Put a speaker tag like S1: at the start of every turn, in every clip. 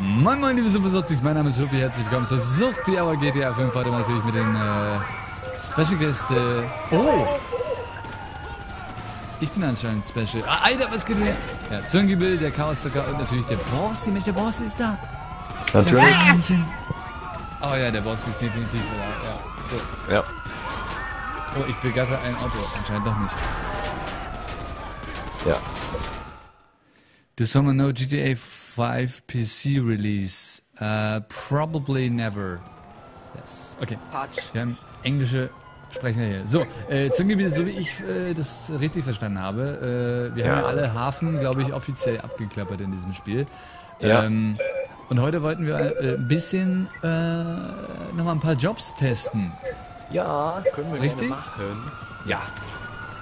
S1: Moin moin liebe Supersuchtis, mein Name ist Rupi, herzlich willkommen zur Sucht, die aber GTA 5 heute natürlich mit den äh, Special Guest, äh, oh! Ich bin anscheinend Special. Ah, Alter, was geht hier? Ja, Zungibil, der Chaos sogar und natürlich der Boss, die Mensch, der Boss ist da.
S2: Natürlich.
S1: Wahnsinn. Oh ja, der Boss ist definitiv da, ja. So.
S2: Ja.
S1: Oh, ich begatte ein Auto, anscheinend doch nicht.
S2: Ja.
S1: Do someone know GTA 5 PC release? Uh, probably never. Yes. Okay. Wir haben englische Sprecher hier. So, äh, Zungengebiet, so wie ich äh, das richtig verstanden habe, äh, wir haben
S2: Ja.
S1: ja alle Hafen, glaube ich, offiziell abgeklappert in diesem Spiel.
S2: Ja.
S1: Ähm, und heute wollten wir äh, ein bisschen äh, nochmal ein paar Jobs testen.
S2: Ja, können wir
S1: Richtig?
S2: machen.
S1: Ja.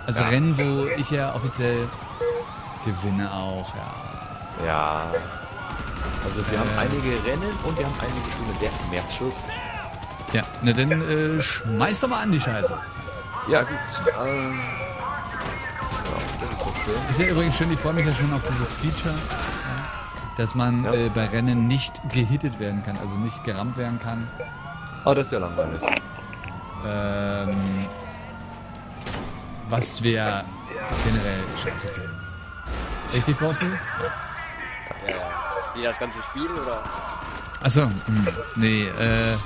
S1: Also Rennen, wo ich ja offiziell gewinne auch, ja.
S2: Ja. Also wir haben
S1: Äh.
S2: einige Rennen und wir haben einige schöne Deathmatches.
S1: Ja, na dann äh, schmeiß doch mal an die Scheiße.
S2: Ja, gut. Ähm, ja, das ist doch schön.
S1: Ist ja übrigens schön, ich freue mich ja schon auf dieses Feature, dass man
S2: Ja.
S1: äh, bei Rennen nicht gehittet werden kann, also nicht gerammt werden kann.
S2: Oh, das ist ja langweilig.
S1: Ähm, was wir generell scheiße finden. Richtig, Bossi?
S3: Ja, ja. Wie das ganze Spiel oder?
S1: Achso, hm, nee, äh.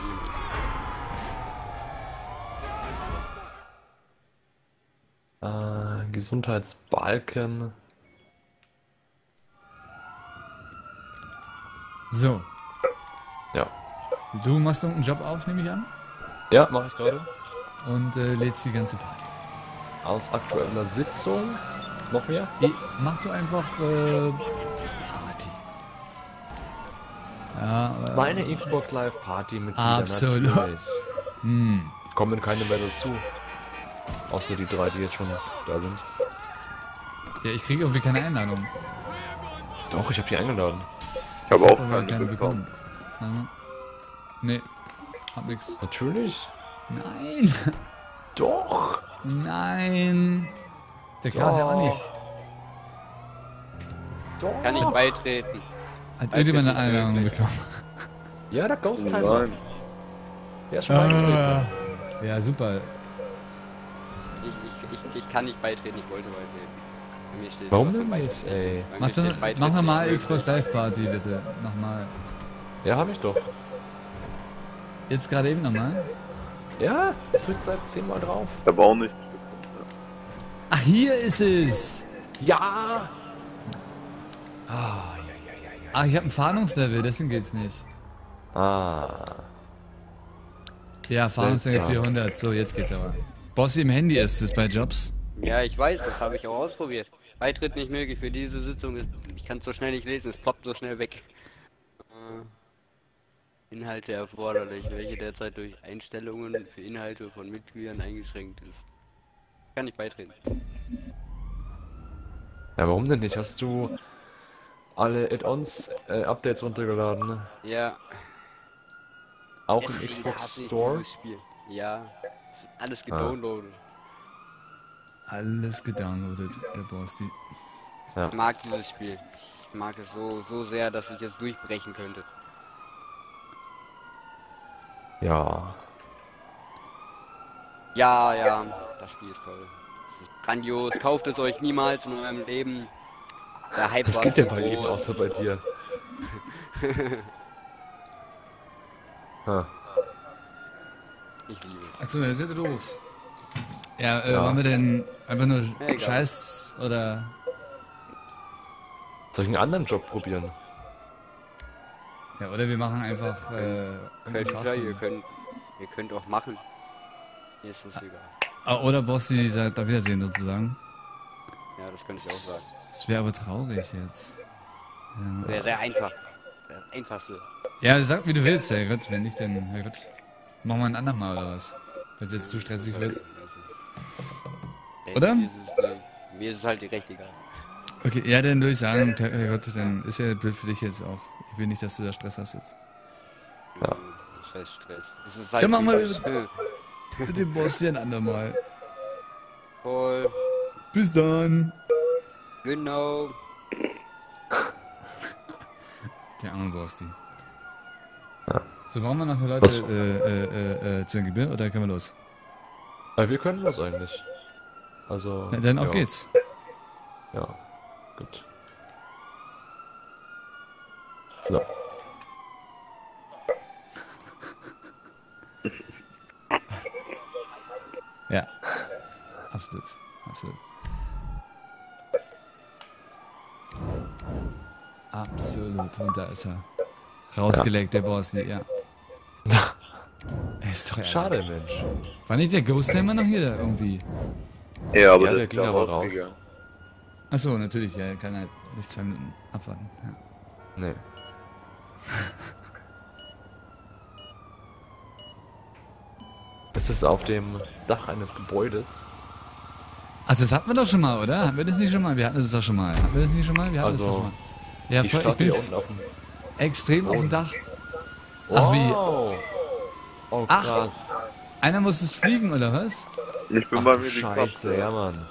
S2: Äh, Gesundheitsbalken.
S1: So,
S2: Ja.
S1: du machst irgendeinen Job auf, nehme ich an,
S2: Ja, mache ich gerade.
S1: und äh, lädst die ganze Party.
S2: Aus aktueller Sitzung. Noch mehr?
S1: I- Mach du einfach äh, Party. Ja, äh,
S2: Meine Xbox Live Party mit
S1: Absolut. hm.
S2: Kommen keine mehr dazu. Außer die drei, die jetzt schon da sind.
S1: Ja, ich kriege irgendwie keine Einladung.
S2: Doch, ich habe die eingeladen.
S4: Ich habe
S1: hab
S4: auch keine
S1: keine
S4: bekommen.
S1: bekommen. Nee, hab nix.
S2: Natürlich.
S1: Nein,
S2: Doch.
S1: nein. Der ja auch nicht.
S2: Doch.
S3: Kann ich beitreten?
S1: Hat irgendjemand eine
S3: nicht
S1: Einladung bekommen?
S2: Ja, der Ghost Timer. Der ist schon beigetreten.
S1: Ah, ja, super.
S3: Ich, ich, ich, ich kann nicht beitreten, ich wollte beitreten.
S2: Warum denn nicht, ey?
S1: Mach,
S3: beitreten
S1: mach
S3: nicht
S1: nochmal. Xbox Live Party, bitte. Nochmal.
S2: Ja, habe ich doch.
S1: Jetzt gerade eben nochmal.
S2: Ja, ich drück seit zehnmal drauf.
S4: Ich habe auch nichts
S1: Ach, hier ist es.
S2: Ja. Ah,
S1: Ach, ich habe ein Fahndungslevel, deswegen geht's nicht.
S2: Ah.
S1: Ja, Fahndungslevel
S2: Seltsam.
S1: 400. So, jetzt geht's aber. Bossy im Handy ist es bei Jobs.
S3: Ja, ich weiß, das habe ich auch ausprobiert. Beitritt nicht möglich für diese Sitzung. ist- Ich kann es so schnell nicht lesen, es ploppt so schnell weg. Äh, Inhalte erforderlich, welche derzeit durch Einstellungen für Inhalte von Mitgliedern eingeschränkt ist. Kann ich beitreten.
S2: Ja, warum denn nicht? Hast du alle Add-ons, äh, Updates runtergeladen?
S3: Ja.
S2: Auch im Xbox Store?
S3: Ja. Alles gedownloadet.
S1: Alles gedownloadet, der Bossy.
S3: Ich mag dieses Spiel. Ich mag es so, so sehr, dass ich es durchbrechen könnte.
S2: Ja.
S3: Ja, ja, das Spiel ist toll. Ist grandios. Kauft es euch niemals in eurem Leben. Der Hype
S2: Das gibt ja bei jedem außer bei dir. ha.
S3: Ich liebe es.
S1: Achso, das ist ja doof. Ja, äh,
S2: Ja.
S1: wollen wir denn einfach nur
S3: egal.
S1: Scheiß oder.
S2: Soll ich einen anderen Job probieren?
S1: Ja, oder wir machen einfach. Äh,
S3: Könnt ihr,
S1: Schwachsinn.
S3: ihr könnt, ihr könnt auch machen. Mir ist das egal.
S1: Ah, Oder Bossy sagt auf Wiedersehen sozusagen.
S3: Ja, das könnte ich auch sagen.
S1: Das wäre aber traurig jetzt.
S3: Sehr, sehr einfach. Das einfachste.
S1: Ja, sag wie du willst, ja Gott, wenn nicht, dann, ja Gott. Machen wir ein andermal oder was? Wenn es jetzt zu stressig wird. Oder?
S3: Mir ist es, halt direkt egal.
S1: Okay, ja, dann würde ich sagen, Herr Gott, dann ist ja blöd für dich jetzt auch. Ich will nicht, dass du da Stress hast jetzt.
S2: Ja.
S3: Das heißt Stress. Das ist halt
S1: Dann machen wir- Mit dem Boss hier ein andermal.
S3: Voll.
S1: Bis dann.
S3: Genau.
S1: Keine Ahnung, wo ist die?
S2: Ja.
S1: So, wollen wir noch eine
S2: Was-
S1: Leute äh, äh, äh, zu den Gebirgen oder können wir los?
S2: Aber wir können los eigentlich. Also.
S1: Na, dann auf
S2: ja.
S1: geht's.
S2: Ja, gut. So.
S1: Ja. Absolut. Absolut. Absolut. Und da ist er. Rausgelegt, der Boss, ja. ist doch ärgerlich.
S2: Schade, Mensch.
S1: War nicht der Ghost immer noch hier irgendwie?
S4: Ja, aber
S2: Ja, der ging aber raus.
S1: Achso, natürlich, ja, er kann halt nicht zwei Minuten abwarten. Ja.
S2: Nee. Es ist auf dem Dach eines Gebäudes.
S1: Also das hatten wir doch schon mal, oder? Hatten wir das nicht schon mal? Wir hatten das doch schon mal. Hatten wir das nicht schon mal? Wir hatten
S2: Also,
S1: das doch schon mal. Ja,
S2: ich
S1: voll, ich bin
S2: auf dem.
S1: extrem auf dem Dach.
S2: Wow.
S1: Ach, wie?
S2: Oh,
S1: Ach.
S2: krass.
S1: Einer muss es fliegen, oder was?
S4: Ich bin
S2: Ach,
S4: bei mir die
S2: Scheiße, ja, Mann.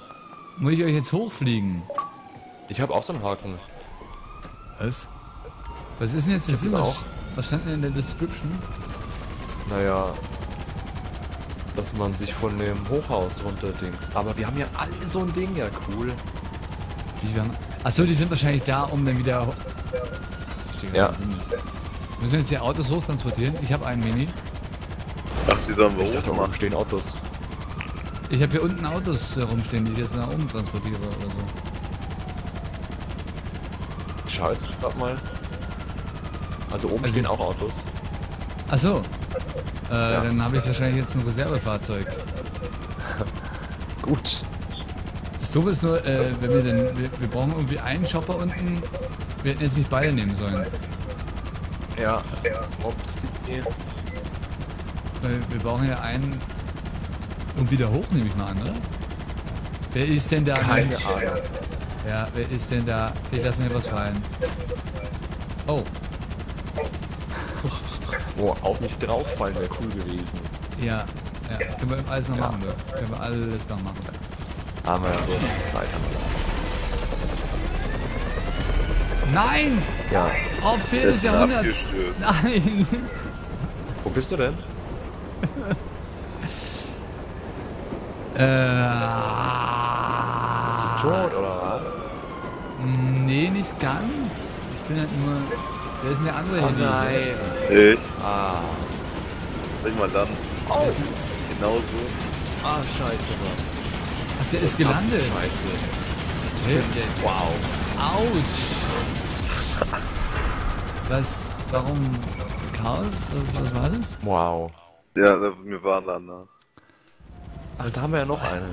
S1: Muss ich euch jetzt hochfliegen?
S2: Ich habe auch so einen Haken.
S1: Was? Was ist denn jetzt das Sinn?
S2: auch.
S1: was stand denn in der Description?
S2: Naja, dass man sich von dem Hochhaus runterdingst. Aber wir haben ja alle so ein Ding, ja cool.
S1: Wie wir haben... Achso, die sind wahrscheinlich da, um dann wieder...
S2: Ja.
S1: nicht. Müssen wir jetzt die Autos hochtransportieren? Ich habe einen Mini.
S4: Ach, die sollen wir
S2: Ich dachte,
S4: machen.
S2: stehen Autos.
S1: Ich habe hier unten Autos äh, rumstehen, die ich jetzt nach oben transportiere oder so.
S2: Ich schau jetzt grad mal. Also oben
S1: Also-
S2: stehen auch Autos.
S1: Achso. Äh, Dann habe ich wahrscheinlich jetzt ein Reservefahrzeug.
S2: Gut.
S1: Das Doofe ist nur, äh, wenn wir denn, wir, wir brauchen irgendwie einen Chopper unten. Wir hätten jetzt nicht beide nehmen sollen.
S2: Ja. Ups.
S1: Weil wir brauchen ja einen und wieder hoch, nehme ich mal an, oder? Wer ist denn da?
S2: Keine
S1: Mensch?
S2: Ahnung.
S1: Ja, wer ist denn da? Ich lasse mir was fallen. Oh,
S2: Oh, auf mich drauffallen wäre cool gewesen.
S1: ja. Ja, können wir alles noch
S2: Ja.
S1: machen, wir. Können wir alles noch machen.
S2: Haben wir ja so viel Zeit. Haben
S1: Nein!
S2: Ja.
S1: Auf Fehl des Jahrhunderts! Nein!
S2: Wo bist du denn?
S1: Äh,
S2: Bist du tot oder was?
S1: nee, nicht ganz. Ich bin halt nur. Wer ist denn der andere
S2: Oh nein.
S4: Ich,
S2: Ah.
S4: sag mal dann.
S2: Oh.
S4: Genau so.
S2: Ah, scheiße, Mann.
S1: Der ist gelandet.
S2: Scheiße. Wow.
S1: Autsch! Was? Warum? Chaos? Was, was war das?
S2: Wow.
S4: Ja, da- wir waren da.
S2: Ach, da haben wir ja noch eine.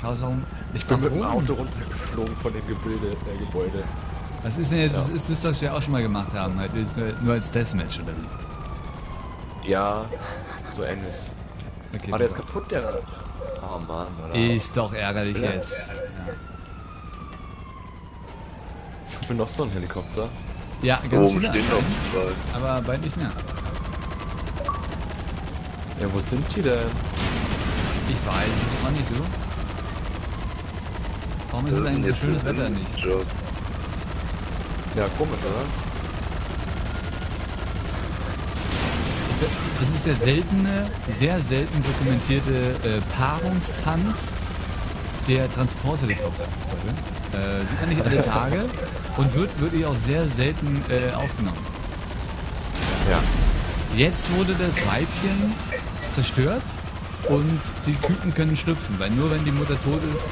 S1: Chaos, warum?
S2: Ich bin mit dem
S1: Warum?
S2: Auto runtergeflogen von dem Gebilde, der Gebäude.
S1: Was ist denn jetzt?
S2: Ja.
S1: Das ist das, was wir auch schon mal gemacht haben. Halt jetzt nur, als Deathmatch oder wie?
S2: Ja, so ähnlich.
S1: Okay,
S2: Aber der ist
S1: pass
S2: kaputt, der. Oh Mann, oder?
S1: ist doch ärgerlich
S2: Ja.
S1: jetzt.
S2: Ich will noch so ein Helikopter.
S1: Ja, ganz
S4: Oben
S1: viele.
S4: stehen noch zwei.
S1: Aber bald nicht mehr.
S2: Ja, wo sind die denn?
S1: Ich weiß es auch nicht, du. Warum ist es eigentlich so schönes Wetter nicht?
S4: Job.
S2: Ja, komisch, oder?
S1: Das ist der seltene, sehr selten dokumentierte äh, Paarungstanz der Transporthelikopter. Äh, sieht man nicht alle Tage und wird wirklich auch sehr selten äh, aufgenommen.
S2: Ja.
S1: Jetzt wurde das Weibchen zerstört und die Küken können schlüpfen, weil nur wenn die Mutter tot ist,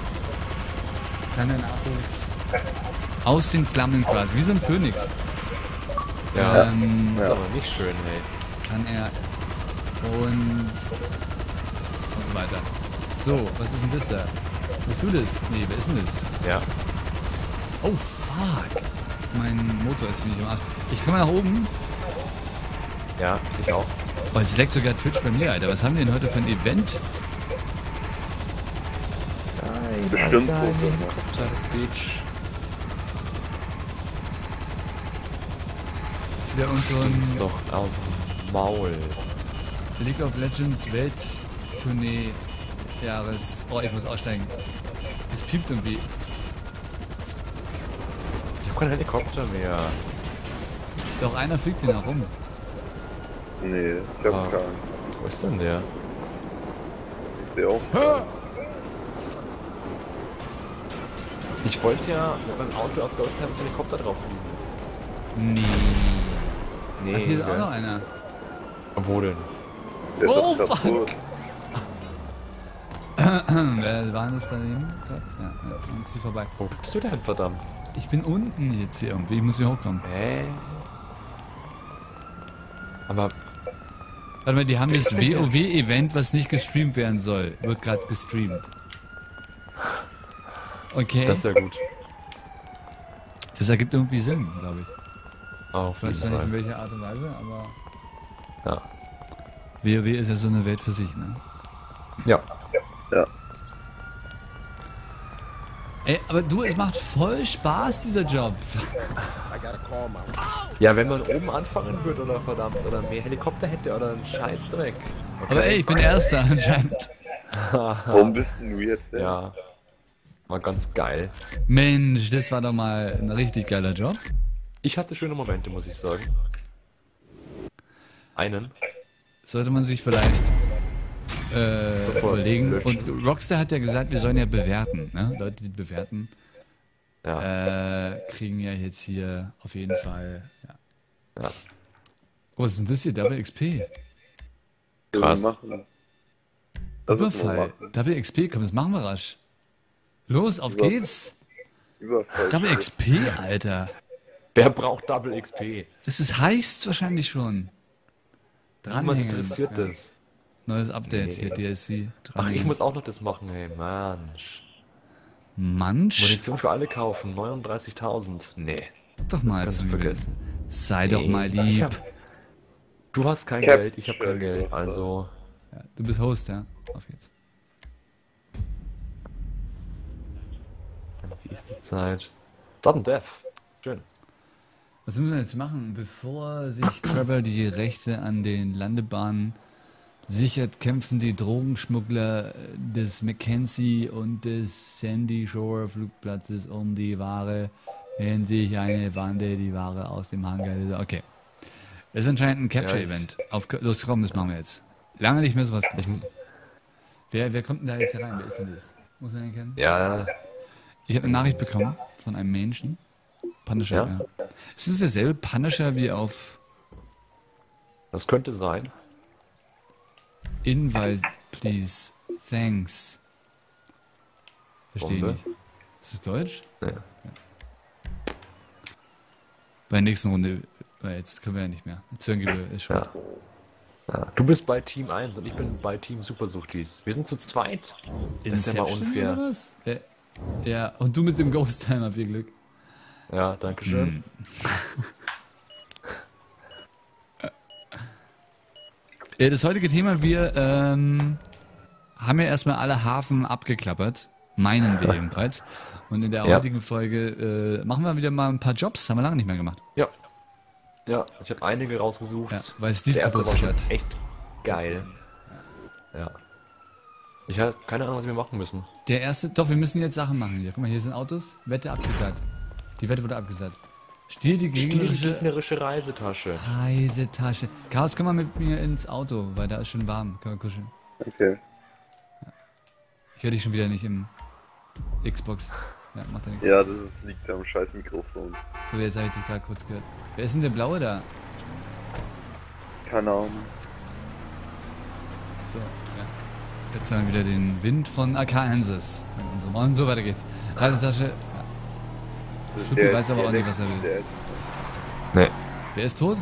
S1: kann der Nachwuchs aus den Flammen quasi, wie so ein Phönix,
S2: Ja.
S1: ähm,
S2: Das ist aber nicht schön, hey.
S1: kann er und und so weiter. So, was ist denn das da? Bist du das? Nee, wer ist denn das?
S2: Ja.
S1: Oh, fuck. Mein Motor ist ziemlich im Arsch. Ich komme nach oben.
S2: Ja, ich auch.
S1: Oh, jetzt leckt sogar Twitch bei mir, Alter. Was haben wir denn heute für ein Event?
S2: Nein,
S4: Bestimmt.
S1: Ist wieder so
S2: Ist
S1: ein
S2: doch aus dem Maul.
S1: League of Legends Welttournee Jahres. Oh, ich muss aussteigen. Das piept irgendwie.
S2: Ich hab keinen Helikopter mehr.
S1: Doch einer fliegt hier nach rum.
S4: Nee, ich hab
S2: Ah.
S4: keinen.
S2: Wo ist denn der?
S4: Ich seh auch.
S2: Ich wollte ja mit meinem Auto auf Ghost Times Helikopter drauf fliegen.
S1: Nee.
S2: Nee,
S1: Ach, hier ist auch noch einer.
S2: Wo denn?
S4: Der ist
S1: Oh,
S4: kaputt.
S1: Wer war das daneben? Grad? Ja, ja, ist sie vorbei.
S2: Wo bist du denn, verdammt?
S1: Ich bin unten jetzt hier irgendwie. Ich muss hier hochkommen.
S2: Hä? Aber
S1: Warte mal, die haben das WoW-Event, was nicht gestreamt werden soll. Wird gerade gestreamt. Okay.
S2: das ist ja gut.
S1: Das ergibt irgendwie Sinn, glaube ich.
S2: Auf
S1: Ich weiß
S2: jeden
S1: zwar nicht in welcher Art und Weise, aber
S2: Ja.
S1: WoW ist ja so eine Welt für sich, ne?
S2: ja.
S4: Ja.
S1: Ey, aber du, es macht voll Spaß, dieser Job.
S2: Ja, wenn man oben anfangen würde oder verdammt, oder mehr Helikopter hätte oder einen Scheißdreck. Okay.
S1: Aber ey, ich bin Erster anscheinend.
S4: Warum bist denn du jetzt denn?
S2: Ja. War ganz geil.
S1: Mensch, das war doch mal ein richtig geiler Job.
S2: Ich hatte schöne Momente, muss ich sagen. Einen.
S1: Sollte man sich vielleicht äh, überlegen. Und Rockstar hat ja gesagt, wir sollen ja bewerten. Ne? Leute, die bewerten,
S2: Ja.
S1: äh, kriegen ja jetzt hier auf jeden Fall. Ja.
S2: ja.
S1: Oh, was ist denn das hier? Double XP.
S2: Krass.
S1: Überfall. Double XP, komm, das machen wir rasch. Los, auf
S4: Überfall.
S1: geht's.
S4: Überfall.
S1: Double XP, Alter.
S2: Wer braucht Double XP?
S1: Das ist heißt wahrscheinlich schon.
S2: Niemand
S1: Dranhängen.
S2: interessiert
S1: Ja.
S2: das.
S1: Neues Update
S2: Nee.
S1: hier, DSC.
S2: Ach, ich muss auch noch das machen, hey, Mensch.
S1: Manch,
S2: Munition für alle kaufen, 39.000. Nee,
S1: doch mal
S2: kannst du
S1: zu
S2: vergessen.
S1: Sei doch
S2: Nee,
S1: mal
S2: ich
S1: lieb.
S2: hab- Du hast kein
S4: Capture
S2: Geld, ich habe kein Geld, also...
S1: Ja, du bist Host, ja? Auf geht's.
S2: Wie ist die Zeit? Sudden Death. Schön.
S1: Was müssen wir jetzt machen? Bevor sich Trevor die Rechte an den Landebahnen sichert, kämpfen die Drogenschmuggler des Mackenzie und des Sandy Shore Flugplatzes um die Ware, während sich eine Bande die Ware aus dem Hangar... Okay. Das ist anscheinend ein Capture-Event. Auf Los, komm, das machen wir jetzt. Lange nicht mehr sowas gemacht. Wer, wer kommt denn da jetzt hier rein? Wer ist denn das? Muss man den kennen?
S2: Ja,
S1: Ich habe eine Nachricht bekommen von einem Menschen. Punisher, ja.
S2: Ja?
S1: Ist es derselbe Punisher wie auf
S2: das könnte sein.
S1: Invite, please, thanks? Verstehe ich
S2: Bombe.
S1: nicht. Ist es Deutsch?
S2: Ja.
S1: Bei der nächsten Runde, weil jetzt können wir ja nicht mehr. Jetzt irgendwie ist schon.
S2: Ja. Ja. Du bist bei Team 1 und ich bin bei Team Supersuchtis. Wir sind zu zweit. Das ist ja mal
S1: Inception
S2: unfair.
S1: Äh, ja, und du mit dem Ghost Timer, viel Glück.
S2: Ja, danke schön.
S1: Hm. Äh, Das heutige Thema, wir ähm, haben ja erstmal alle Hafen abgeklappert. Meinen wir jedenfalls. Und in der
S2: Ja.
S1: heutigen Folge äh, machen wir wieder mal ein paar Jobs. Haben wir lange nicht mehr gemacht.
S2: Ja. Ja, ich habe einige rausgesucht.
S1: Ja, weil Steve
S2: Der erste war
S1: Geburtstag
S2: schon
S1: hat.
S2: echt geil. Ja. Ich habe keine Ahnung, was wir machen müssen.
S1: Der erste, doch, wir müssen jetzt Sachen machen hier. Guck mal, hier sind Autos. Wette abgesagt. Die Wette wurde abgesagt. Stiel die
S2: Stiel die
S1: gegnerische
S2: gegnerische Reisetasche.
S1: Reisetasche. Chaos, komm mal mit mir ins Auto, weil da ist schon warm. Können wir kuscheln.
S4: Okay.
S1: Ich höre dich schon wieder nicht im Xbox. Ja, macht ja nichts.
S4: Ja, das ist, liegt am scheiß Mikrofon.
S1: So, jetzt habe ich dich gerade kurz gehört. Wer ist denn der Blaue da?
S4: Keine Ahnung.
S1: So, ja. Jetzt haben wir wieder den Wind von Arkansas. Und so, und so weiter geht's. Reisetasche. Flippo
S4: der-
S1: weiß aber auch nicht, was er will.
S4: der-
S2: Nee.
S1: Wer ist tot?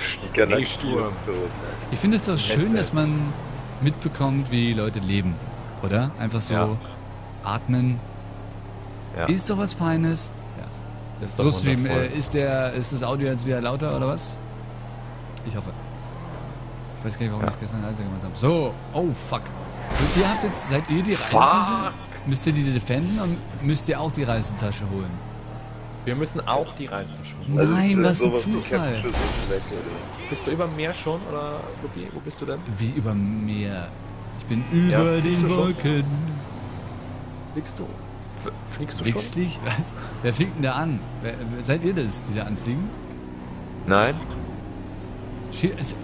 S2: Schneesturm.
S1: Ich finde es doch schön, dass man mitbekommt, wie Leute leben. Oder? Einfach so
S2: Ja.
S1: atmen.
S2: Ja.
S1: Ist doch was Feines. Ja.
S2: Das ist
S1: So,
S2: doch
S1: Stream, äh, ist, der, ist das Audio jetzt wieder lauter oder was? Ich hoffe. Ich weiß gar nicht, warum
S2: Ja.
S1: ich es gestern leiser gemacht habe. So, oh fuck. Und ihr habt jetzt, seid ihr die Reisetasche? Müsst ihr die defenden und müsst ihr auch die Reisetasche holen?
S2: Wir müssen auch die Reisetasche holen.
S4: Also
S1: Nein,
S4: ist,
S1: was ein Zufall.
S2: Bist du über dem Meer schon oder Fluppy, wo bist du denn?
S1: Wie über Meer. Ich bin über
S2: Ja,
S1: den? Wolken.
S2: Liegst du? Fliegst du
S1: Fliegst
S2: schon?
S1: dich? Was? Wer fliegt denn da an? Wer, seid ihr das, die da anfliegen?
S2: Nein?
S1: Schild, es,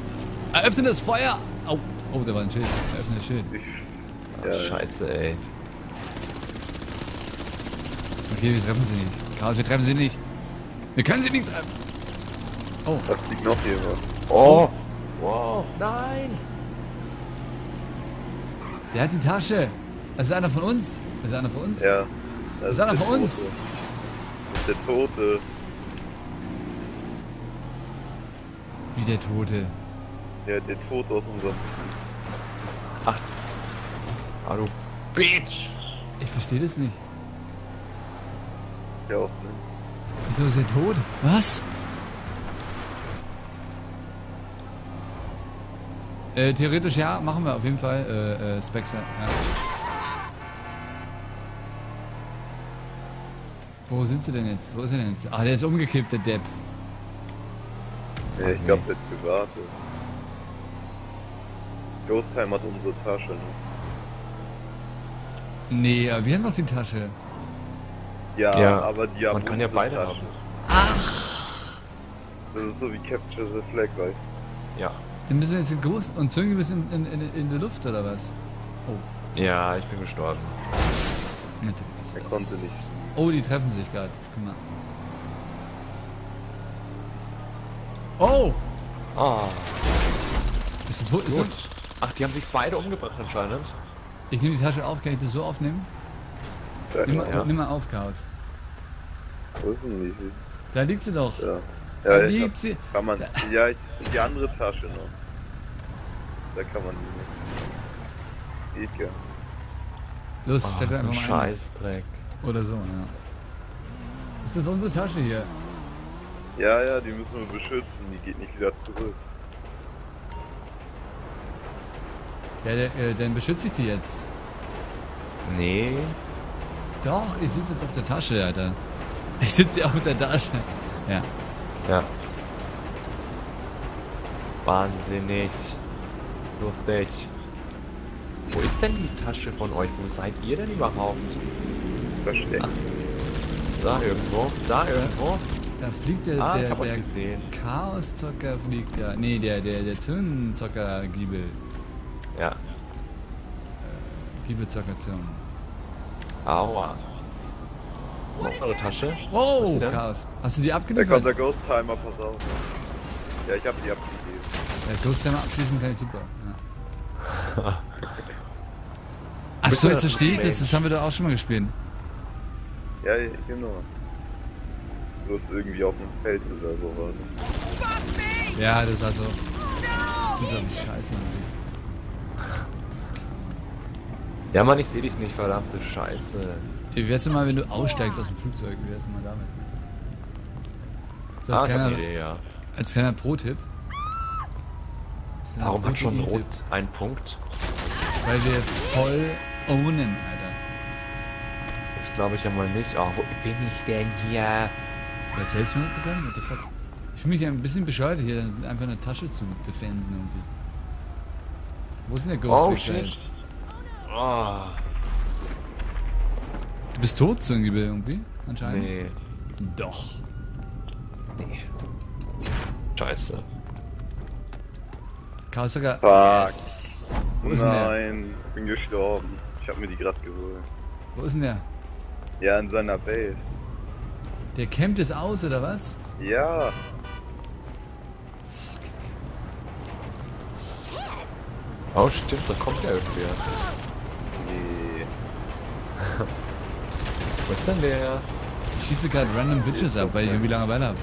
S1: eröffne das Feuer! Oh, oh, da war ein Schild. Eröffne das Schild.
S2: Ach, scheiße, ey.
S1: Okay, wir treffen sie nicht. Chaos, wir treffen sie nicht. Wir können sie nicht treffen. Oh,
S4: Was liegt noch hier? Was?
S2: Oh! Wow! Nein!
S1: der hat die Tasche. Das ist einer von uns. Das ist einer von uns.
S4: Ja. Das
S1: ist einer von uns.
S4: Das ist der Tote.
S1: Wie der Tote.
S4: Ja, der Tote aus unserem.
S2: Ah, du Bitch!
S1: Ich verstehe das nicht.
S4: Ja, auch nicht.
S1: Wieso ist er tot? Was? Äh, theoretisch ja, machen wir auf jeden Fall. Äh, äh, Spexer, ja. Wo sind sie denn jetzt? Wo ist er denn jetzt? Ah, der ist umgekippt, der Depp.
S4: Ja, ich glaube, der ist private. Ghost Time hat unsere Tasche. Ne?
S1: Nee, aber wir haben noch die Tasche.
S4: Ja,
S2: Ja,
S4: aber die haben
S2: man kann ja beide
S4: Tasche.
S2: haben.
S4: Das ist so wie Capture the Flag, weißt
S2: Ja.
S1: Dann müssen wir jetzt in groß und züngen bis in, in, in, in der Luft oder was?
S2: Ja, ich bin gestorben.
S1: Natürlich. ist
S4: Er
S1: das-
S4: konnte nicht.
S1: Oh, die treffen sich gerade. Guck mal. Oh!
S2: Ah,
S1: tot? Ist er,
S2: Ach, die haben sich beide umgebracht anscheinend.
S1: ich nehme die Tasche auf. Kann ich das so aufnehmen? Nimm mal,
S2: Ja.
S1: nimm mal auf, Chaos.
S4: Wo ist denn die?
S1: Da liegt sie doch.
S4: Ja.
S1: Da
S4: Ja, ich
S1: liegt
S4: hab,
S1: sie.
S4: kann man. Ja, ich, die andere Tasche noch. Da kann man die nicht. Geht ja.
S1: Los,
S2: Oh,
S1: stell dir
S2: ein
S1: einfach mal.
S2: Scheißdreck.
S1: Oder so, ja. Ist das unsere Tasche hier?
S4: Ja, ja, die müssen wir beschützen. Die geht nicht wieder zurück.
S1: Ja, der, äh, dann beschütze ich die jetzt.
S2: Nee.
S1: Doch, ich sitze jetzt auf der Tasche, Alter. Ich sitze auf der Tasche. Ja.
S2: Ja. Wahnsinnig. Lustig. Wo ist denn die Tasche von euch? Wo seid ihr denn überhaupt?
S4: Versteckt.
S2: Da irgendwo. Da irgendwo.
S1: Da fliegt der,
S2: Ah, ich
S1: der, der
S2: gesehen.
S1: Chaos-Zocker fliegt da. Nee, der, der, der Zungen-Zocker-Giebel.
S2: Ja.
S1: Giebelzocker-Zungen.
S2: Aua. Noch eure Tasche? Was
S1: Oh,
S2: ist denn?
S1: Chaos. Hast du die
S4: Da kommt
S1: abgeliefert?
S4: der Ghost Timer, pass auf. Ja, ich hab die abgegeben.
S1: Der Ghost Timer abschließen kann ich super. Ja. Achso,
S2: du
S1: jetzt verstehe ich das. Das haben wir doch auch schon mal gespielt.
S4: Ja, genau. Bloß irgendwie auf dem Feld oder so war das.
S1: Ja, das war so. Unglaublich scheiße. irgendwie.
S2: Ja, Mann, ich sehe dich nicht, verdammte Scheiße.
S1: Wie wär's denn mal, wenn du aussteigst aus dem Flugzeug? Wie wär's denn mal damit? So,
S2: Ah,
S1: als,
S2: hab
S1: kleiner,
S2: eine Idee, ja.
S1: als kleiner Pro-Tipp.
S2: Warum hat schon Rot einen Punkt?
S1: Weil wir voll ownen, Alter.
S2: Das glaube ich ja mal nicht. Oh, wo bin ich denn hier?
S1: Du hast Selbstmord bekommen? What the fuck? Ich fühle mich ein bisschen bescheuert hier, einfach eine Tasche zu defenden irgendwie. Wo ist denn der Ghost
S2: Oh, shit. Oh,
S1: Du bist tot, so irgendwie, irgendwie anscheinend.
S2: nee.
S1: Doch.
S2: Nee. Scheiße.
S1: Chaos sogar.
S4: Fuck.
S1: Yes. Wo ist der?
S4: Nein, ich bin gestorben. Ich hab mir die gerade geholt.
S1: Wo ist denn der?
S4: Ja, in seiner Base.
S1: Der campt es aus, oder was?
S4: Ja,
S2: Oh, stimmt, da kommt ja irgendwer. Wo ist denn der?
S1: Ich schieße gerade random Bitches ab, weil ich irgendwie Langeweile habe.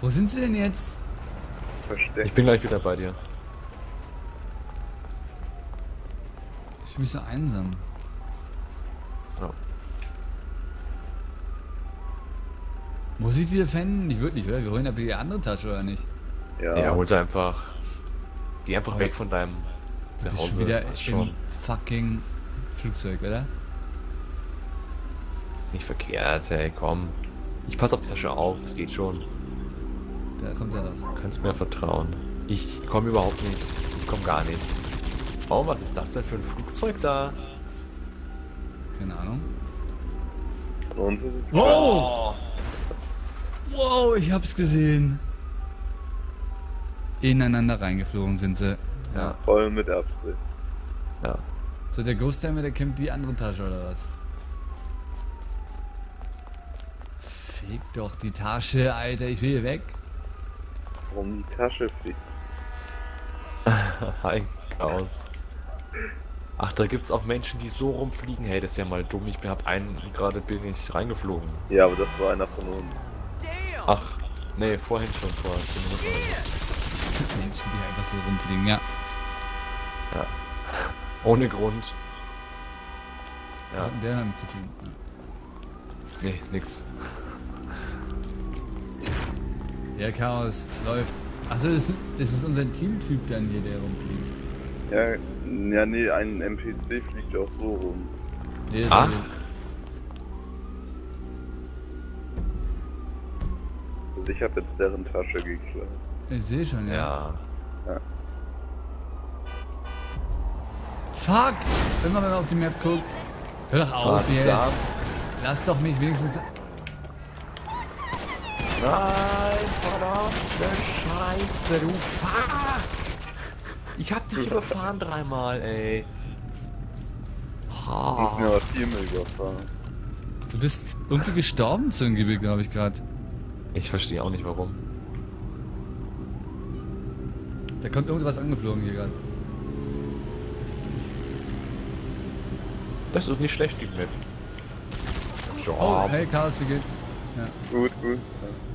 S1: Wo sind sie denn jetzt?
S4: Versteckt.
S2: Ich bin gleich wieder bei dir.
S1: Ich mich so einsam. Muss ich die defenden? Nicht wirklich, oder? Wir holen einfach die andere Tasche, oder nicht?
S4: Ja,
S2: Ja, hol sie einfach. Geh einfach weg von deinem
S1: Du bist
S2: Zuhause.
S1: schon wieder im
S2: schon.
S1: fucking Flugzeug, oder?
S2: Nicht verkehrt, hey, komm. Ich pass auf die Tasche auf, es geht schon.
S1: Da kommt er doch.
S2: Kannst mir vertrauen. Ich komme überhaupt nicht. Ich komme gar nicht. Oh, was ist das denn für ein Flugzeug da?
S1: Keine Ahnung.
S4: Und es ist
S1: Oh! Wow, ich hab's gesehen. Ineinander reingeflogen sind sie.
S2: Ja,
S4: voll mit Absicht.
S2: ja.
S1: So, der Großtimer, der kämpft die andere Tasche oder was? Fick doch die Tasche, Alter. Ich will hier weg.
S4: Warum die Tasche fliegt?
S2: Ein Chaos. Ach, da gibt's auch Menschen, die so rumfliegen. Hey, das ist ja mal dumm. Ich hab einen, gerade bin ich reingeflogen.
S4: Ja, aber das war einer von uns.
S2: Ach, nee, vorhin schon, vor 10 Minuten.
S1: Es gibt Menschen, die einfach so rumfliegen, ja.
S2: Ja. Ohne Grund.
S1: Was
S2: Ja,
S1: hat denn der damit zu tun?
S2: nee, nix.
S1: Ja, Chaos läuft. Ach, das ist, das ist unser Teamtyp dann hier, der rumfliegt.
S4: Ja, ja, nee, ein NPC fliegt auch so rum.
S1: Nee, das ist
S4: ich habe jetzt deren Tasche geklaut.
S1: Ich sehe schon, ja.
S2: Ja.
S1: Fuck! Immer wenn man auf die Map guckt. Hör doch auf
S2: Verdammt.
S1: jetzt. Lass doch mich wenigstens.
S2: Nein, verdammte Scheiße, du Fuck! Ich hab dich überfahren dreimal, ey.
S4: Die sind
S2: Ha.
S4: aber viermal überfahren.
S1: Du bist irgendwie gestorben zu Gebirge, glaube ich gerade.
S2: Ich verstehe auch nicht warum.
S1: Da kommt irgendwas angeflogen hier gerade.
S2: Das ist nicht schlecht, die Map.
S1: Oh, hey Chaos, wie geht's? Ja.
S4: Gut, gut.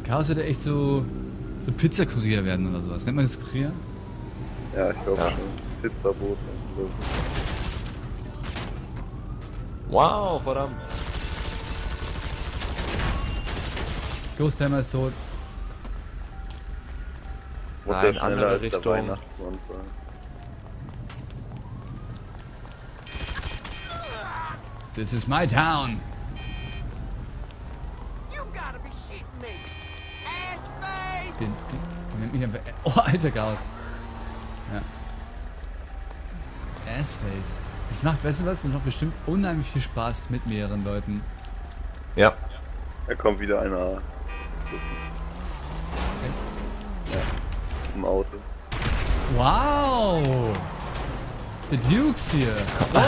S1: Chaos würde echt so, so Pizzakurier werden oder sowas. Nennt man das Kurier?
S4: Ja, ich glaube
S2: Ja.
S4: schon. Pizzabote.
S2: Wow, verdammt.
S1: Ghosthammer ist tot.
S4: Muss
S2: Nein,
S4: ja
S2: andere
S4: als der
S2: Richtung.
S4: Weihnachtsmann sein.
S1: This is my town.
S5: You gotta be shitting me! Ass face!
S1: Den, den, den nennt mich einfach. Oh, alter Chaos. Ja. Assface. Das macht, weißt du was? Das macht bestimmt unheimlich viel Spaß mit mehreren Leuten.
S2: Ja.
S4: Da kommt wieder einer im Auto.
S1: Wow! The Dukes hier. Wow!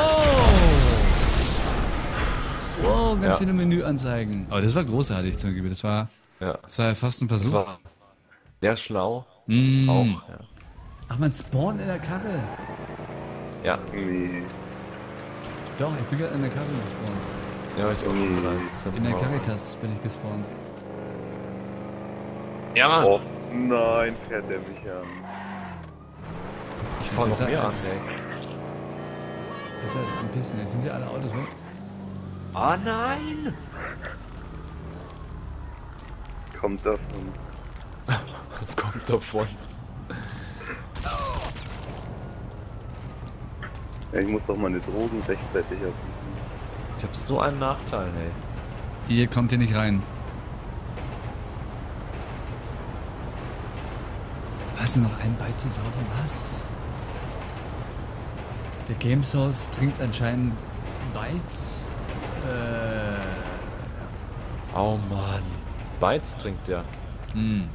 S1: Wow, ganz
S2: Ja.
S1: viele Menüanzeigen. Aber das war großartig zum Beispiel. Das war,
S2: Ja.
S1: das war ja fast ein
S2: Das
S1: Versuch.
S2: war sehr schlau.
S1: Mm.
S2: Auch. Ja.
S1: Ach, man spawnt in der Karre.
S2: ja.
S4: Irgendwie.
S1: Doch, ich bin gerade in der Karre gespawnt.
S2: Ja, ich auch.
S1: In der Caritas bin ich gespawnt.
S2: Ja, Mann.
S4: Oh nein, fährt der mich an.
S2: Ich fahr noch mehr an, ey.
S1: Besser als ein bisschen. Jetzt sind ja alle Autos weg.
S2: Oh nein!
S4: Kommt davon.
S2: Was kommt davon?
S4: Ich muss doch meine Drogen rechtzeitig abbieten.
S2: Ich hab so einen Nachteil, ey.
S1: Ihr kommt hier nicht rein. Hast du noch einen Beit zu saufen? Was? Der Game Source trinkt anscheinend Bites. Äh.
S2: Oh Mann. Bytes trinkt der.
S1: Hm.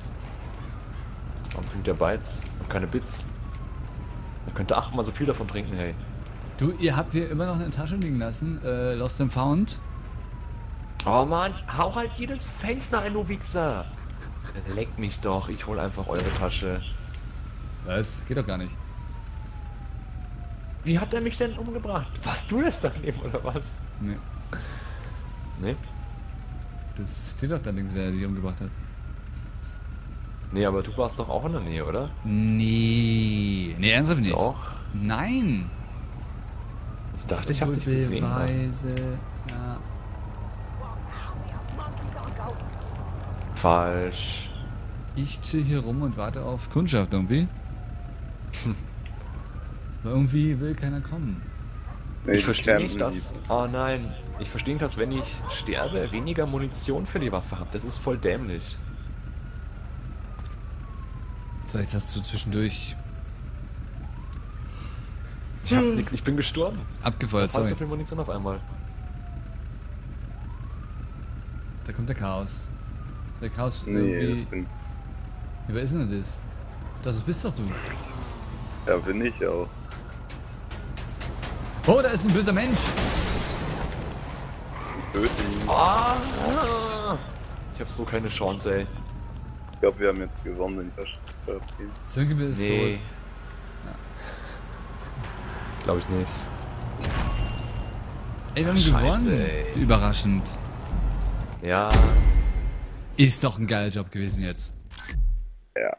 S2: Warum trinkt der Bytes und keine Bits? Man könnte achtmal so viel davon trinken, hey.
S1: Du, ihr habt hier immer noch eine Tasche liegen lassen. Äh, Lost and Found.
S2: Oh Mann, hau halt jedes Fenster ein, du Wichser! Leck mich doch, ich hol einfach eure Tasche.
S1: Was? Geht doch gar nicht.
S2: Wie hat er mich denn umgebracht? Warst du das daneben oder was?
S1: Nee.
S2: Nee.
S1: Das steht doch da links, wer die umgebracht hat.
S2: Nee, aber du warst doch auch in der Nähe, oder?
S1: Nee. Nee, ernsthaft nicht.
S2: Doch.
S1: Nein.
S2: Ich dachte, ich hab dich gesehen.
S1: Beweise. Ja.
S2: Falsch.
S1: Ich chill hier rum und warte auf Kundschaft irgendwie. Aber irgendwie will keiner kommen.
S2: Ich
S4: die
S2: verstehe nicht, dass. Oh nein. Ich verstehe nicht, dass wenn ich sterbe, weniger Munition für die Waffe habe. Das ist voll dämlich.
S1: Vielleicht hast du zwischendurch
S2: Ich, hab nix, ich bin gestorben.
S1: abgefeuert, sorry.
S2: Fall nichts an auf einmal.
S1: Da kommt der Chaos. Der Chaos
S4: Nee,
S1: irgendwie... Ja, wer ist denn das? Das bist doch du.
S4: Ja, bin ich auch.
S1: Oh, da ist ein böser Mensch.
S4: Töten ihn.
S2: Ah, Ich hab so keine Chance, ey.
S4: Ich glaube, wir haben jetzt gewonnen. Ich verstehe.
S1: Züngebel ist
S2: Nee.
S1: tot.
S2: Glaube ich nicht.
S1: Ey, wir haben
S2: Scheiße,
S1: gewonnen.
S2: ey.
S1: Überraschend.
S2: Ja.
S1: Ist doch ein geiler Job gewesen jetzt.
S4: Ja.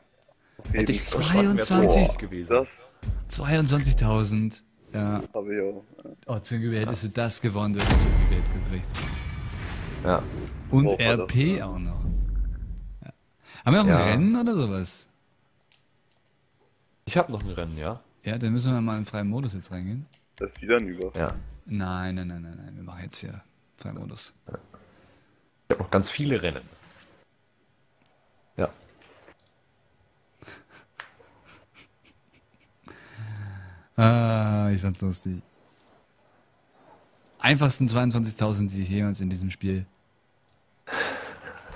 S2: Hätte ich
S4: jeden Fall.
S2: verstanden, wär's
S1: 22.
S2: gut gewesen.
S4: Das
S1: 22.000. Ja.
S4: habe ich auch. ja.
S1: Oh, Züngebel, hättest du das gewonnen, du hättest so viel Geld gekriegt.
S2: Ja.
S1: Und
S4: verdammt,
S1: RP
S4: ja.
S1: auch noch. Ja. Haben wir auch
S2: Ja.
S1: ein Rennen oder sowas?
S2: Ich hab noch ein Rennen, ja?
S1: Ja, dann müssen wir mal in freien Modus jetzt reingehen.
S4: Das ist wieder ein Über.
S2: Ja.
S1: Nein, nein, nein, nein, nein. Wir machen jetzt hier freien Modus.
S2: Ich hab noch ganz viele Rennen. Ja.
S1: Ah, ich fand's lustig. Einfachsten 22.000, die ich jemals in diesem Spiel.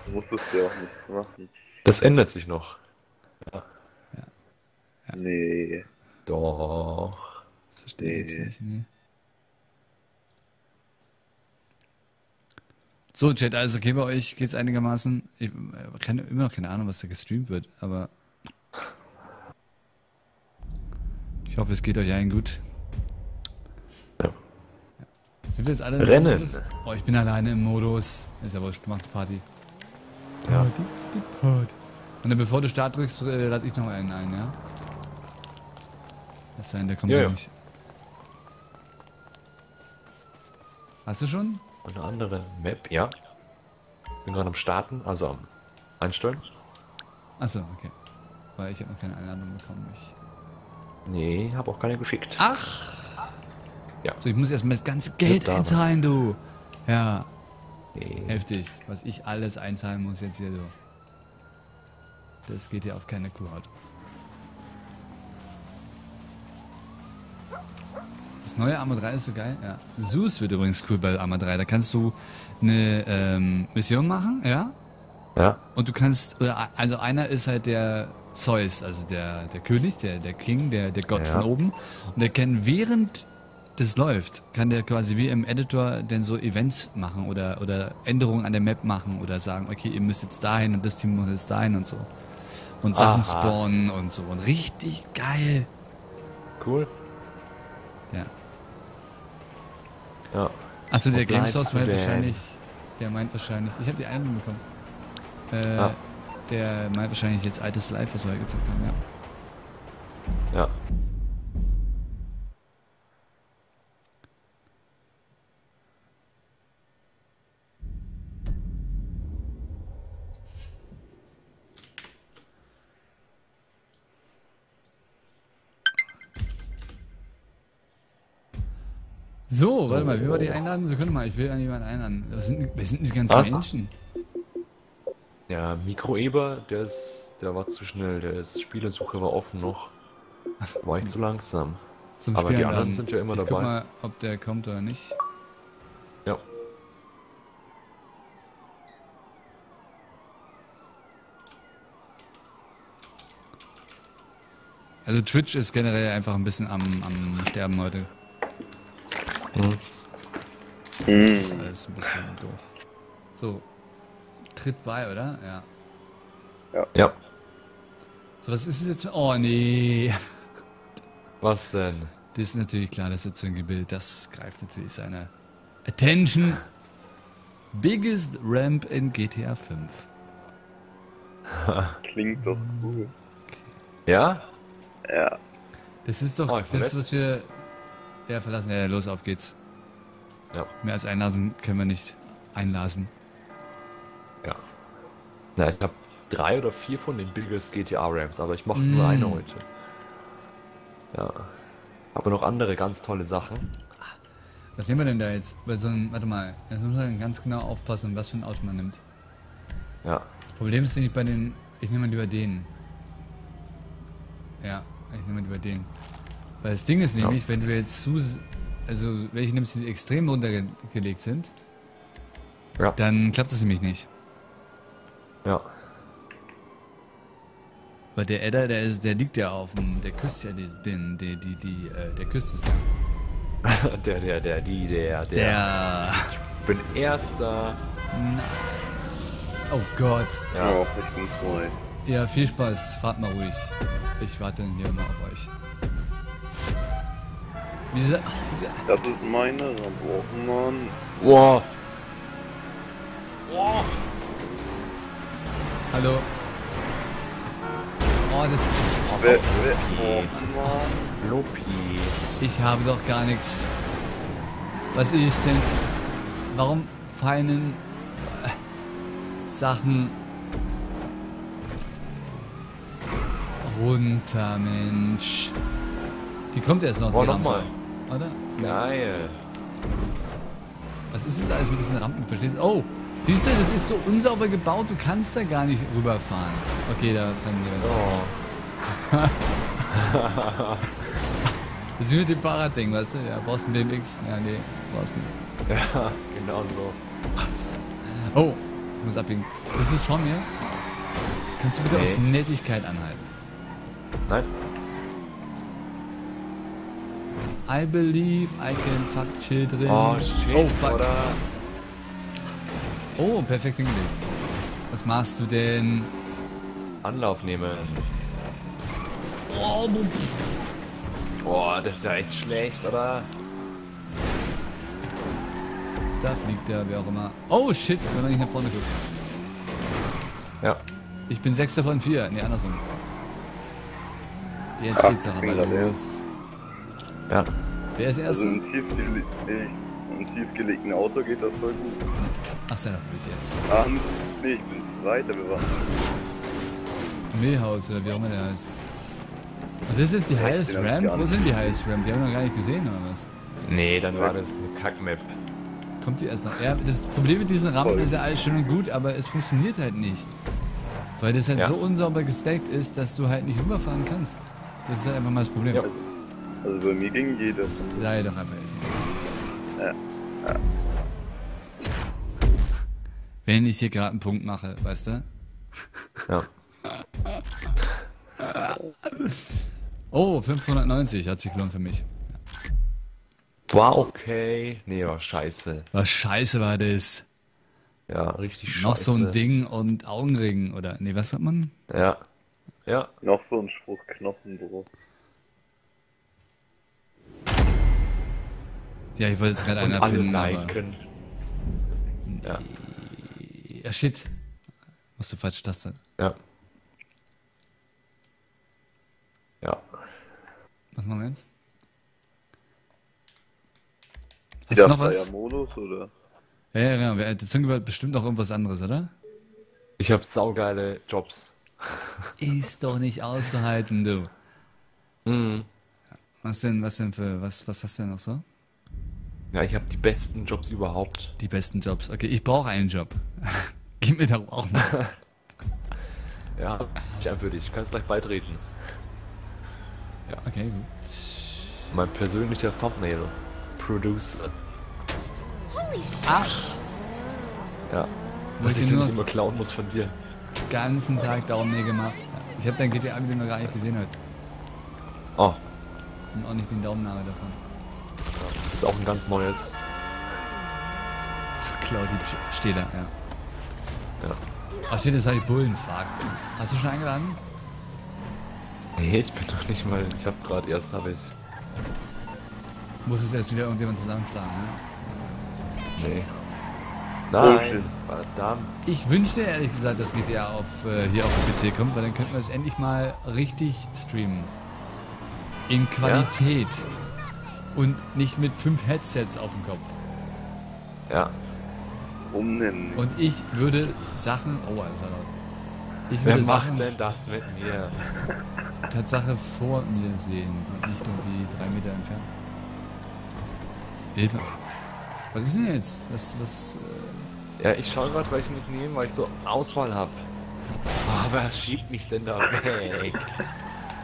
S4: Du musstest ja auch nichts machen.
S2: Das ändert sich noch.
S4: Nee.
S2: Doch.
S1: Das verstehe ich
S4: Nee.
S1: jetzt nicht. Nee. So, Chat, also okay, bei euch geht's einigermaßen. Ich habe keine, immer noch keine Ahnung, was da gestreamt wird, aber. Ich hoffe, es geht euch allen gut.
S2: Ja.
S1: Sind wir jetzt alle im
S2: Rennen.
S1: Modus? Oh, ich bin alleine im Modus. Ist ja wurscht, du machst Party.
S2: Ja.
S1: Party, die Party. Und dann bevor du Start drückst, äh, lade ich noch einen ein, ja? Das sein, der kommt
S2: Ja,
S1: ja, nicht. Hast du schon?
S2: Eine andere Map, ja. Bin gerade am Starten, also am Einstellen.
S1: Achso, okay. Weil ich habe noch keine Einladung bekommen. Ich
S2: Nee, hab auch keine geschickt.
S1: Ach!
S2: Ja.
S1: So, ich muss erstmal das ganze Geld
S2: ne?
S1: einzahlen, du! Ja,
S2: Nee.
S1: heftig. Was ich alles einzahlen muss jetzt hier, du. Das geht ja auf keine Kuhhaut. Das neue Arma 3 ist so geil, ja. Zeus wird übrigens cool bei Arma 3. Da kannst du eine ähm, Mission machen, ja?
S2: Ja.
S1: Und du kannst, also einer ist halt der Zeus, also der, der König, der, der King, der, der Gott
S2: Ja.
S1: von oben. Und der kann während das läuft, kann der quasi wie im Editor dann so Events machen oder, oder Änderungen an der Map machen oder sagen, okay, ihr müsst jetzt dahin und das Team muss jetzt dahin und so. Und Sachen
S2: Aha.
S1: spawnen und so. Und richtig geil.
S2: Cool.
S1: Ja.
S2: Ja.
S1: Achso, der Gamesource
S2: du
S1: meint
S2: denn?
S1: wahrscheinlich, der meint wahrscheinlich, ich habe die Einladung bekommen. Äh,
S2: Ah.
S1: Der meint wahrscheinlich jetzt altes Live, was wir ja gezeigt haben, ja.
S2: Ja.
S1: So, warte mal, wie war die Einladung? Sekunde mal, ich will an jemanden einladen. Sind, wer sind denn die ganzen
S2: Was?
S1: Menschen?
S2: Ja, Mikroeber, der ist, der war zu schnell, der ist Spielersuche war offen noch. War ich zu langsam.
S1: Zum
S2: Aber die
S1: Spielen
S2: anderen
S1: dann.
S2: sind ja immer
S1: ich Guck
S2: dabei.
S1: mal, ob der kommt oder nicht.
S2: Ja.
S1: Also Twitch ist generell einfach ein bisschen am, am Sterben heute.
S2: Mhm.
S1: Das ist alles ein bisschen doof. So. Tritt bei, oder? Ja.
S2: Ja.
S1: So, was ist es jetzt? für- Oh, nee.
S2: Was denn?
S1: Das ist natürlich klar, das ist ein Gebild. Das greift natürlich seine Attention. Biggest Ramp in GTA 5.
S4: Klingt doch cool.
S2: Ja?
S4: Ja.
S1: Das ist doch
S2: Oh,
S1: das, was wir. Ja, verlassen. Ja, los, auf geht's.
S2: Ja.
S1: Mehr als einlasen können wir nicht einlasen.
S2: Ja. Na, ich habe drei oder vier von den Biggest GTA Rams, aber ich mache nur
S1: Mm.
S2: eine heute. Ja. Aber noch andere ganz tolle Sachen.
S1: Was nehmen wir denn da jetzt? Bei so einem, warte mal, jetzt muss man ganz genau aufpassen, was für ein Auto man nimmt.
S2: Ja.
S1: Das Problem ist nämlich bei den. Ich nehme mal lieber den. Ja, ich nehme lieber den. Weil das Ding ist nämlich, wenn du jetzt zu. Also, welche nimmst, die extrem runtergelegt sind,
S2: Ja.
S1: dann klappt das nämlich nicht.
S2: Ja.
S1: Weil der Edda, der, ist, der liegt ja auf dem. Der küsst ja den. den die, die, die, äh, der küsst es ja.
S2: Der, der, der, die, der, der.
S1: Der.
S2: Ich bin Erster.
S1: Oh Gott.
S2: Ja.
S4: Ja, ich bin zwei.
S1: Ja, viel Spaß. Fahrt mal ruhig. Ich warte dann hier mal auf euch. Wie sa- ach, wie sa-
S4: Das ist meine Rampe. Oh Mann.
S2: Wow.
S1: Hallo. Oh, das.
S4: Oh.
S2: Lopi.
S1: Ich habe doch gar nichts. Was ist denn? Warum feinen äh, Sachen runter, Mensch? Die kommt erst noch,
S2: Boah,
S1: die Rampe.
S2: mal.
S1: Oder?
S2: Geil.
S1: Was ist das alles mit diesen Rampen? Verstehst du? Oh, siehst du, das ist so unsauber gebaut, du kannst da gar nicht rüberfahren. Okay, da kann jemand.
S2: Oh.
S1: Das ist wie mit dem Fahrradding, weißt du? Ja, brauchst du einen BMX? Ja, nee, brauchst nicht.
S2: Ja, genau so.
S1: Oh, ich muss abbiegen. Bist du es vor mir? Kannst du bitte
S2: Nee.
S1: aus Nettigkeit anhalten?
S2: Nein?
S1: I believe I can fuck children.
S2: Oh, shit,
S1: Oh, fuck.
S2: oder?
S1: Oh, perfekt hingelegt. Was machst du denn?
S2: Anlauf nehmen.
S1: Oh.
S2: Boah, das ist ja echt schlecht, oder?
S1: da fliegt der, wer auch immer. Oh, shit, wenn man nicht nach vorne guckt.
S2: Ja.
S1: Ich bin sechster von vier. Nee, andersrum. Jetzt
S4: Ha,
S1: geht's doch aber los.
S2: Ja.
S1: Wer ist
S4: Also
S1: erster?
S4: Im tiefgelegten Auto geht das voll gut.
S1: Ach, sei doch bis jetzt.
S4: Ah, nee, ich bin Zweiter, wir waren.
S1: Millhaus oder wie auch immer der heißt. Und das ist jetzt die Highest
S4: hab ich
S1: Ramp? Wo sind die Highest Ramp? Die haben wir noch gar nicht gesehen, oder was?
S2: Nee, dann war das eine Kackmap.
S1: Kommt die erst noch? Ja, das Problem mit diesen Rampen
S4: Voll.
S1: ist ja alles schön und gut, aber es funktioniert halt nicht. Weil das halt
S2: Ja.
S1: so unsauber gestackt ist, dass du halt nicht rüberfahren kannst. Das ist halt einfach mal das Problem.
S2: Ja.
S4: Also bei mir ging jeder.
S1: Sei doch einfach echt.
S4: Ja.
S1: Wenn ich hier gerade einen Punkt mache, weißt du?
S2: Ja.
S1: Oh, 590 hat sich gelohnt für mich.
S2: War okay. Nee, war scheiße.
S1: Was scheiße war das?
S2: Ja, richtig scheiße.
S1: Noch so ein Ding und Augenring oder. Nee, was sagt man?
S2: Ja. Ja.
S4: Noch so ein Spruch Knochenbruch.
S1: Ja, ich wollte jetzt gerade einer
S2: alle
S1: finden, aber.
S2: liken. Ja.
S1: Ja, shit. Musst du falsche Taste.
S2: Ja. Ja.
S1: Was machen wir jetzt? Hast du noch was?
S4: Modus oder?
S1: Ja, ja, genau. Der Zunge wird bestimmt noch irgendwas anderes, oder?
S2: Ich hab saugeile Jobs.
S1: Ist doch nicht auszuhalten, du.
S2: Mhm.
S1: Was denn, was denn für, was, was hast du denn noch so?
S2: Ja, ich habe die besten Jobs überhaupt.
S1: Die besten Jobs. Okay, ich brauche einen Job. Gib mir doch auch mal.
S2: Ja, ich für dich. Kannst gleich beitreten.
S1: Okay, gut.
S2: Mein persönlicher Thumbnail. Producer.
S1: Ach,
S2: Ja. Was
S1: ich
S2: nämlich immer klauen muss von dir.
S1: ganzen Tag Daumen gemacht. Ich habe dein GTA-Video noch gar nicht gesehen heute.
S2: Oh,
S1: Und auch nicht den Daumenname davon.
S2: Ist auch ein ganz neues.
S1: Claudi steht da, ja.
S2: Ja.
S1: Ach, steht das halt Bullen, fuck. Hast du schon eingeladen?
S2: Nee, ich bin doch nicht mal. Ich habe gerade erst habe ich.
S1: Muss es erst wieder irgendjemand zusammenschlagen, ne?
S2: Nee. Nein, verdammt.
S1: Ich wünschte ehrlich gesagt, dass GTA auf, äh, hier auf den PC kommt, weil dann könnten wir es endlich mal richtig streamen. In Qualität. Und nicht mit fünf Headsets auf dem Kopf.
S2: Ja.
S4: Umnennen.
S1: Und ich würde Sachen. Oh, laut. Ich
S2: Wer
S1: würde
S2: macht
S1: Sachen
S2: denn das mit mir?
S1: Tatsache vor mir sehen und nicht irgendwie drei Meter entfernt. Hilfe. Was ist denn jetzt? Was, was, äh,
S2: Ja, ich schaue gerade, weil ich nicht nehme, weil ich so Auswahl habe. Oh, wer schiebt mich denn da weg?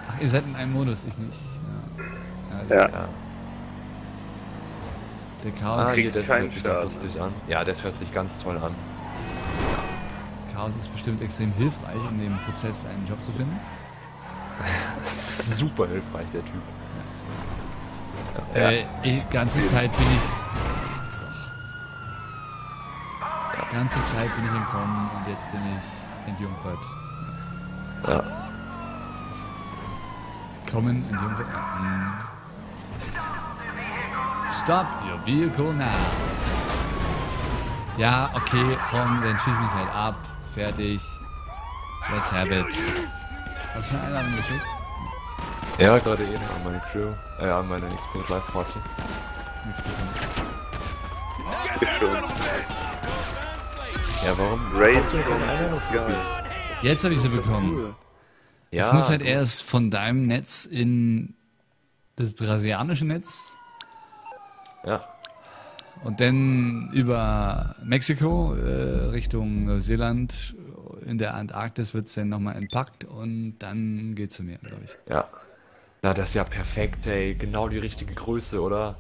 S1: Ach, ihr seid in einem Modus, ich nicht. Ja. Ja, der,
S4: Ja.
S1: Der Chaos,
S2: Ah, hier, das hört sich doch lustig an. Ja, das hört sich ganz toll an.
S1: Chaos ist bestimmt extrem hilfreich, in dem Prozess einen Job zu finden.
S2: Super hilfreich, der Typ.
S1: Äh, die ganze Zeit bin ich. Ist doch. Die ganze Zeit bin ich entkommen und jetzt bin ich entjungfert.
S2: Ja.
S1: Kommen entjungfert. Ja. Stop your vehicle now. Ja, okay, komm, dann schieß mich halt ab. Fertig. Let's have it. Hast du schon eine Einladung geschickt?
S2: Ja, gerade eben an meine Crew, äh, an meine Xbox Live Party.
S1: Nichts bekommen.
S2: Ja, warum?
S4: Geil.
S1: Jetzt habe ich sie bekommen.
S4: Cool.
S2: Ja,
S1: Es muss halt erst von deinem Netz in das brasilianische Netz
S2: Ja,
S1: und dann über Mexiko äh, Richtung Neuseeland. In der Antarktis wird es dann nochmal entpackt und dann geht's zu mir, glaube ich.
S2: ja. Na, das ist ja perfekt, ey. Genau die richtige Größe, oder?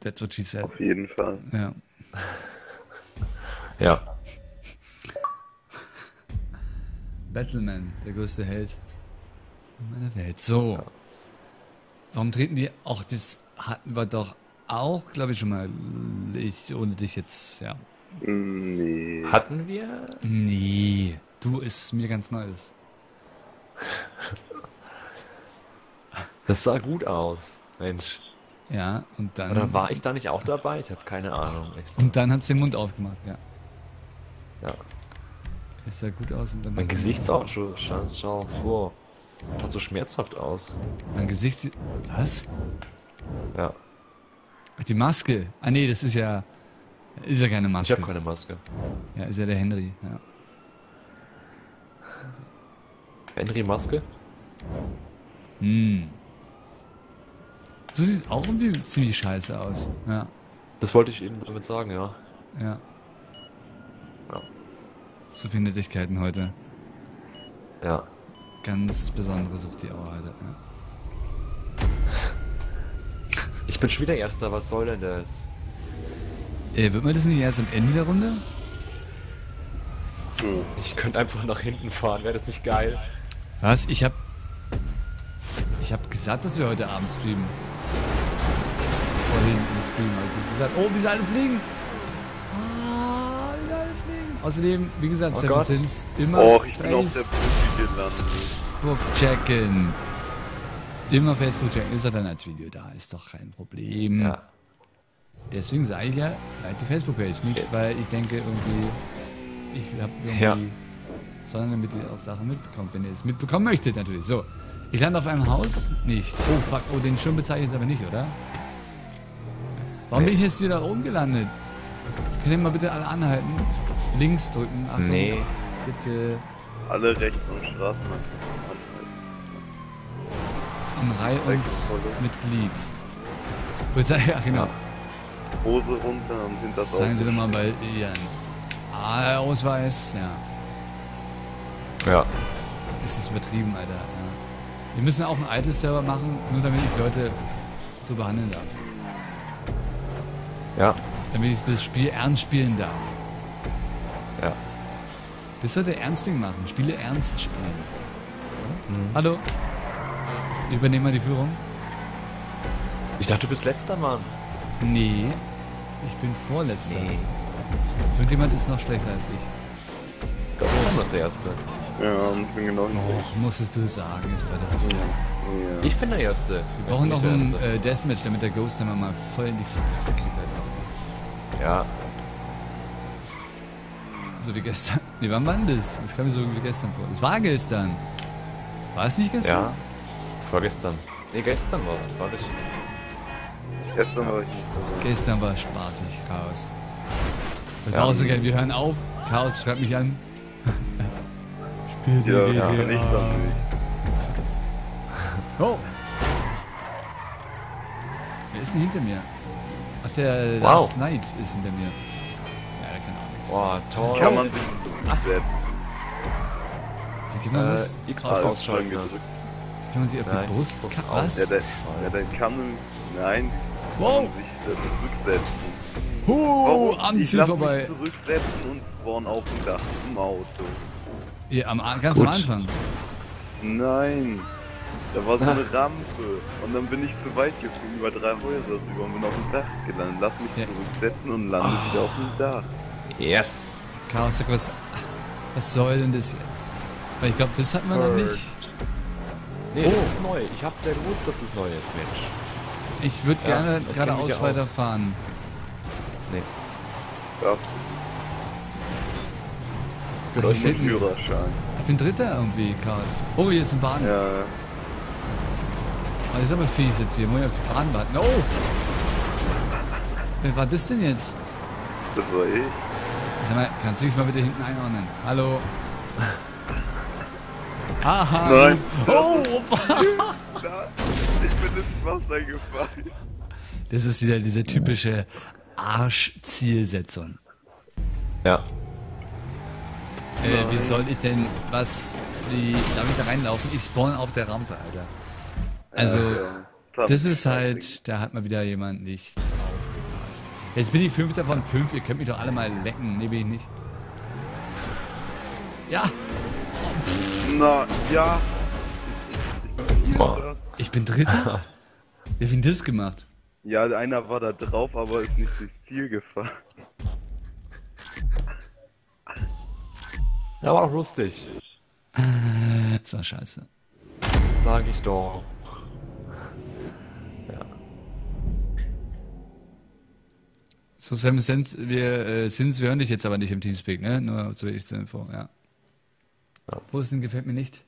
S1: That's what she said.
S4: Auf jeden Fall.
S1: Ja.
S2: Ja.
S1: Battleman, der größte Held in meiner Welt. So. Warum treten die? Auch das hatten wir doch auch, glaube ich, schon mal. Ich ohne dich jetzt, ja.
S4: Nee.
S2: Hatten wir?
S1: Nee, du ist mir ganz Neues.
S2: Das sah gut aus. Mensch.
S1: Ja, und dann.
S2: Oder war ich da nicht auch dabei? Ich habe keine Ahnung. Echt.
S1: Und dann hat es den Mund aufgemacht, ja.
S2: Ja.
S1: Es sah gut aus und dann.
S2: Mein
S1: hat's-
S2: Gesichtsausschau, schau vor. Schaut so schmerzhaft aus.
S1: Mein Gesicht. sieht- Was?
S2: Ja.
S1: Ach, die Maske. Ah, nee, das ist ja. Ist ja keine
S2: Ich
S1: Maske.
S2: habe keine Maske.
S1: ja, ist ja der Henry. Ja.
S2: Henry Maske?
S1: Hm. Du siehst auch irgendwie ziemlich scheiße aus. Ja,
S2: Das wollte ich eben damit sagen, ja.
S1: ja.
S2: Ja.
S1: So viele Nettigkeiten heute.
S2: Ja.
S1: Ganz besondere Sucht die Auer heute. Ja.
S2: Ich bin schon wieder Erster, was soll denn das?
S1: Äh, wird man das nicht erst am Ende der Runde?
S2: Ich könnte einfach nach hinten fahren, wäre das nicht geil?
S1: Was? Ich hab. Ich hab gesagt, dass wir heute Abend streamen. Vorhin im Stream habe ich das gesagt. Oh, wie sie alle fliegen! Ah, wie sie alle fliegen! Außerdem, wie gesagt,
S2: Oh
S1: Seven. Sins immer
S4: Och, ich bin auf der Brücke gelandet.
S1: checken. Immer Facebook checken. Ist er dann als Video da? Ist doch kein Problem.
S2: Ja.
S1: Deswegen sage ich ja, like die Facebook-Page. Nicht, weil ich denke, irgendwie. Ich habe irgendwie.
S2: Ja.
S1: Sondern damit ihr auch Sachen mitbekommt, wenn ihr es mitbekommen möchtet, natürlich. So. Ich lande auf einem Haus. Nicht. Oh, fuck. Oh, den Schirm bezeichne ich jetzt aber nicht, oder? Warum bin ich jetzt wieder oben gelandet? Könnt ihr mal bitte alle anhalten? Links drücken. Achtung.
S2: Nee.
S1: Bitte.
S4: Alle rechts am Straßenrand.
S1: In Reihe und Mitglied. Polizei, ja, genau.
S4: Hose runter und hinter das
S1: Sagen Sie doch mal bei Ihren ah, Ausweis. Ja.
S2: Ja.
S1: Das ist übertrieben, Alter. Ja. Wir müssen auch einen altes Server machen, nur damit ich Leute so behandeln darf.
S2: Ja.
S1: Damit ich das Spiel ernst spielen darf.
S2: Ja.
S1: Das sollte Ernstding machen. Spiele ernst spielen. Hallo? Ich übernehme mal die Führung.
S2: Ich dachte, du bist letzter Mann.
S1: Nee. Ich bin Vorletzter.
S2: Nee.
S1: Irgendjemand ist noch schlechter als ich.
S2: Ghost Time ist der Erste.
S4: Ja, und ich bin genau
S1: Och, musstest du es sagen. Jetzt war das so.
S4: dir. Ja.
S2: Ich bin der Erste.
S1: Wir brauchen noch ein äh, Deathmatch, damit der Ghost Timer mal voll in die Fresse kriegt. Alter.
S2: Ja.
S1: So wie gestern. Nee, wann war denn das? Das kam mir so wie gestern vor. Das war gestern. War es nicht gestern?
S2: Ja. Vorgestern. Nee, gestern war es. War ich.
S4: Gestern war ich.
S1: Gestern war spaßig, Chaos. Das
S2: Ja.
S1: war auch so geil. Wir hören auf. Chaos schreibt mich an. Spielt
S4: Ja,
S1: ihr
S4: ja,
S1: GTA?
S4: nicht dann nicht.
S1: Oh! Wer ist denn hinter mir? Ach, der
S2: Wow.
S1: Last Night ist hinter mir. Ja, der kann auch nichts.
S2: Boah, toll.
S4: Kann man sich.
S1: Wie geht man das?
S2: Äh,
S4: Alles
S2: ausschalten.
S4: gedrückt.
S1: Kann man sich auf
S2: Nein,
S1: die Brust.
S4: Ja,
S1: Was?
S4: der, ja, dann kann man, nein,
S1: Wow!
S4: sich da zurücksetzen.
S1: Huh, am Ziel vorbei.
S4: mich zurücksetzen und spawn auf dem Dach im Auto.
S1: Ja, am, ganz am
S2: Gut.
S1: Anfang.
S4: Nein, da war so eine Rampe und dann bin ich zu weit geflogen über drei Häuser rüber und bin auf dem Dach gelandet. Lass mich
S1: Ja.
S4: zurücksetzen und lande wieder auf dem Dach.
S2: Yes.
S1: Chaos, sag was, was soll denn das jetzt? Weil ich glaube, das hatten wir noch nicht.
S2: Nee, das ist neu. Ich hab ja gewusst, dass es neu ist, Mensch.
S1: Ich würde
S2: Ja,
S1: gerne geradeaus
S2: mich
S1: weiterfahren.
S2: Nee.
S4: Ja,
S2: Für
S1: Ich
S4: mit Führerschein.
S1: Ich bin Dritter irgendwie, Chaos. Oh, hier ist eine Bahn.
S4: Ja,
S1: Oh, das ist aber fies jetzt hier. Muss ich auf die Bahn warten. Oh! Wer war das denn jetzt?
S4: das war ich.
S1: Sag mal, kannst du dich mal bitte hinten einordnen? Hallo? Aha!
S4: Nein.
S1: Oh!
S4: Ich bin ins Wasser gefallen.
S1: Das ist wieder diese typische Arschzielsetzung.
S2: Ja.
S1: Äh, wie soll ich denn was. Wie darf ich da reinlaufen? Ich spawn auf der Rampe, Alter. Also,
S4: Ja,
S1: das ist halt. Da hat mal wieder jemand nicht aufgepasst. Jetzt bin ich fünfter von fünf. Ihr könnt mich doch alle mal lecken. Nee, bin ich nicht. Ja,
S4: Na, ja.
S2: Boah.
S1: ich bin Dritter? Wie hab ich denn das gemacht?
S4: Ja, einer war da drauf, aber ist nicht durchs Ziel gefahren.
S2: Ja, war doch lustig.
S1: Das war scheiße.
S2: Sag ich doch.
S1: So, Sam Sins, wir, äh, Sins, wir hören dich jetzt aber nicht im Teamspeak, ne? Nur so ich zur Info, ja.
S2: Ja.
S1: Wo ist denn gefällt mir nicht?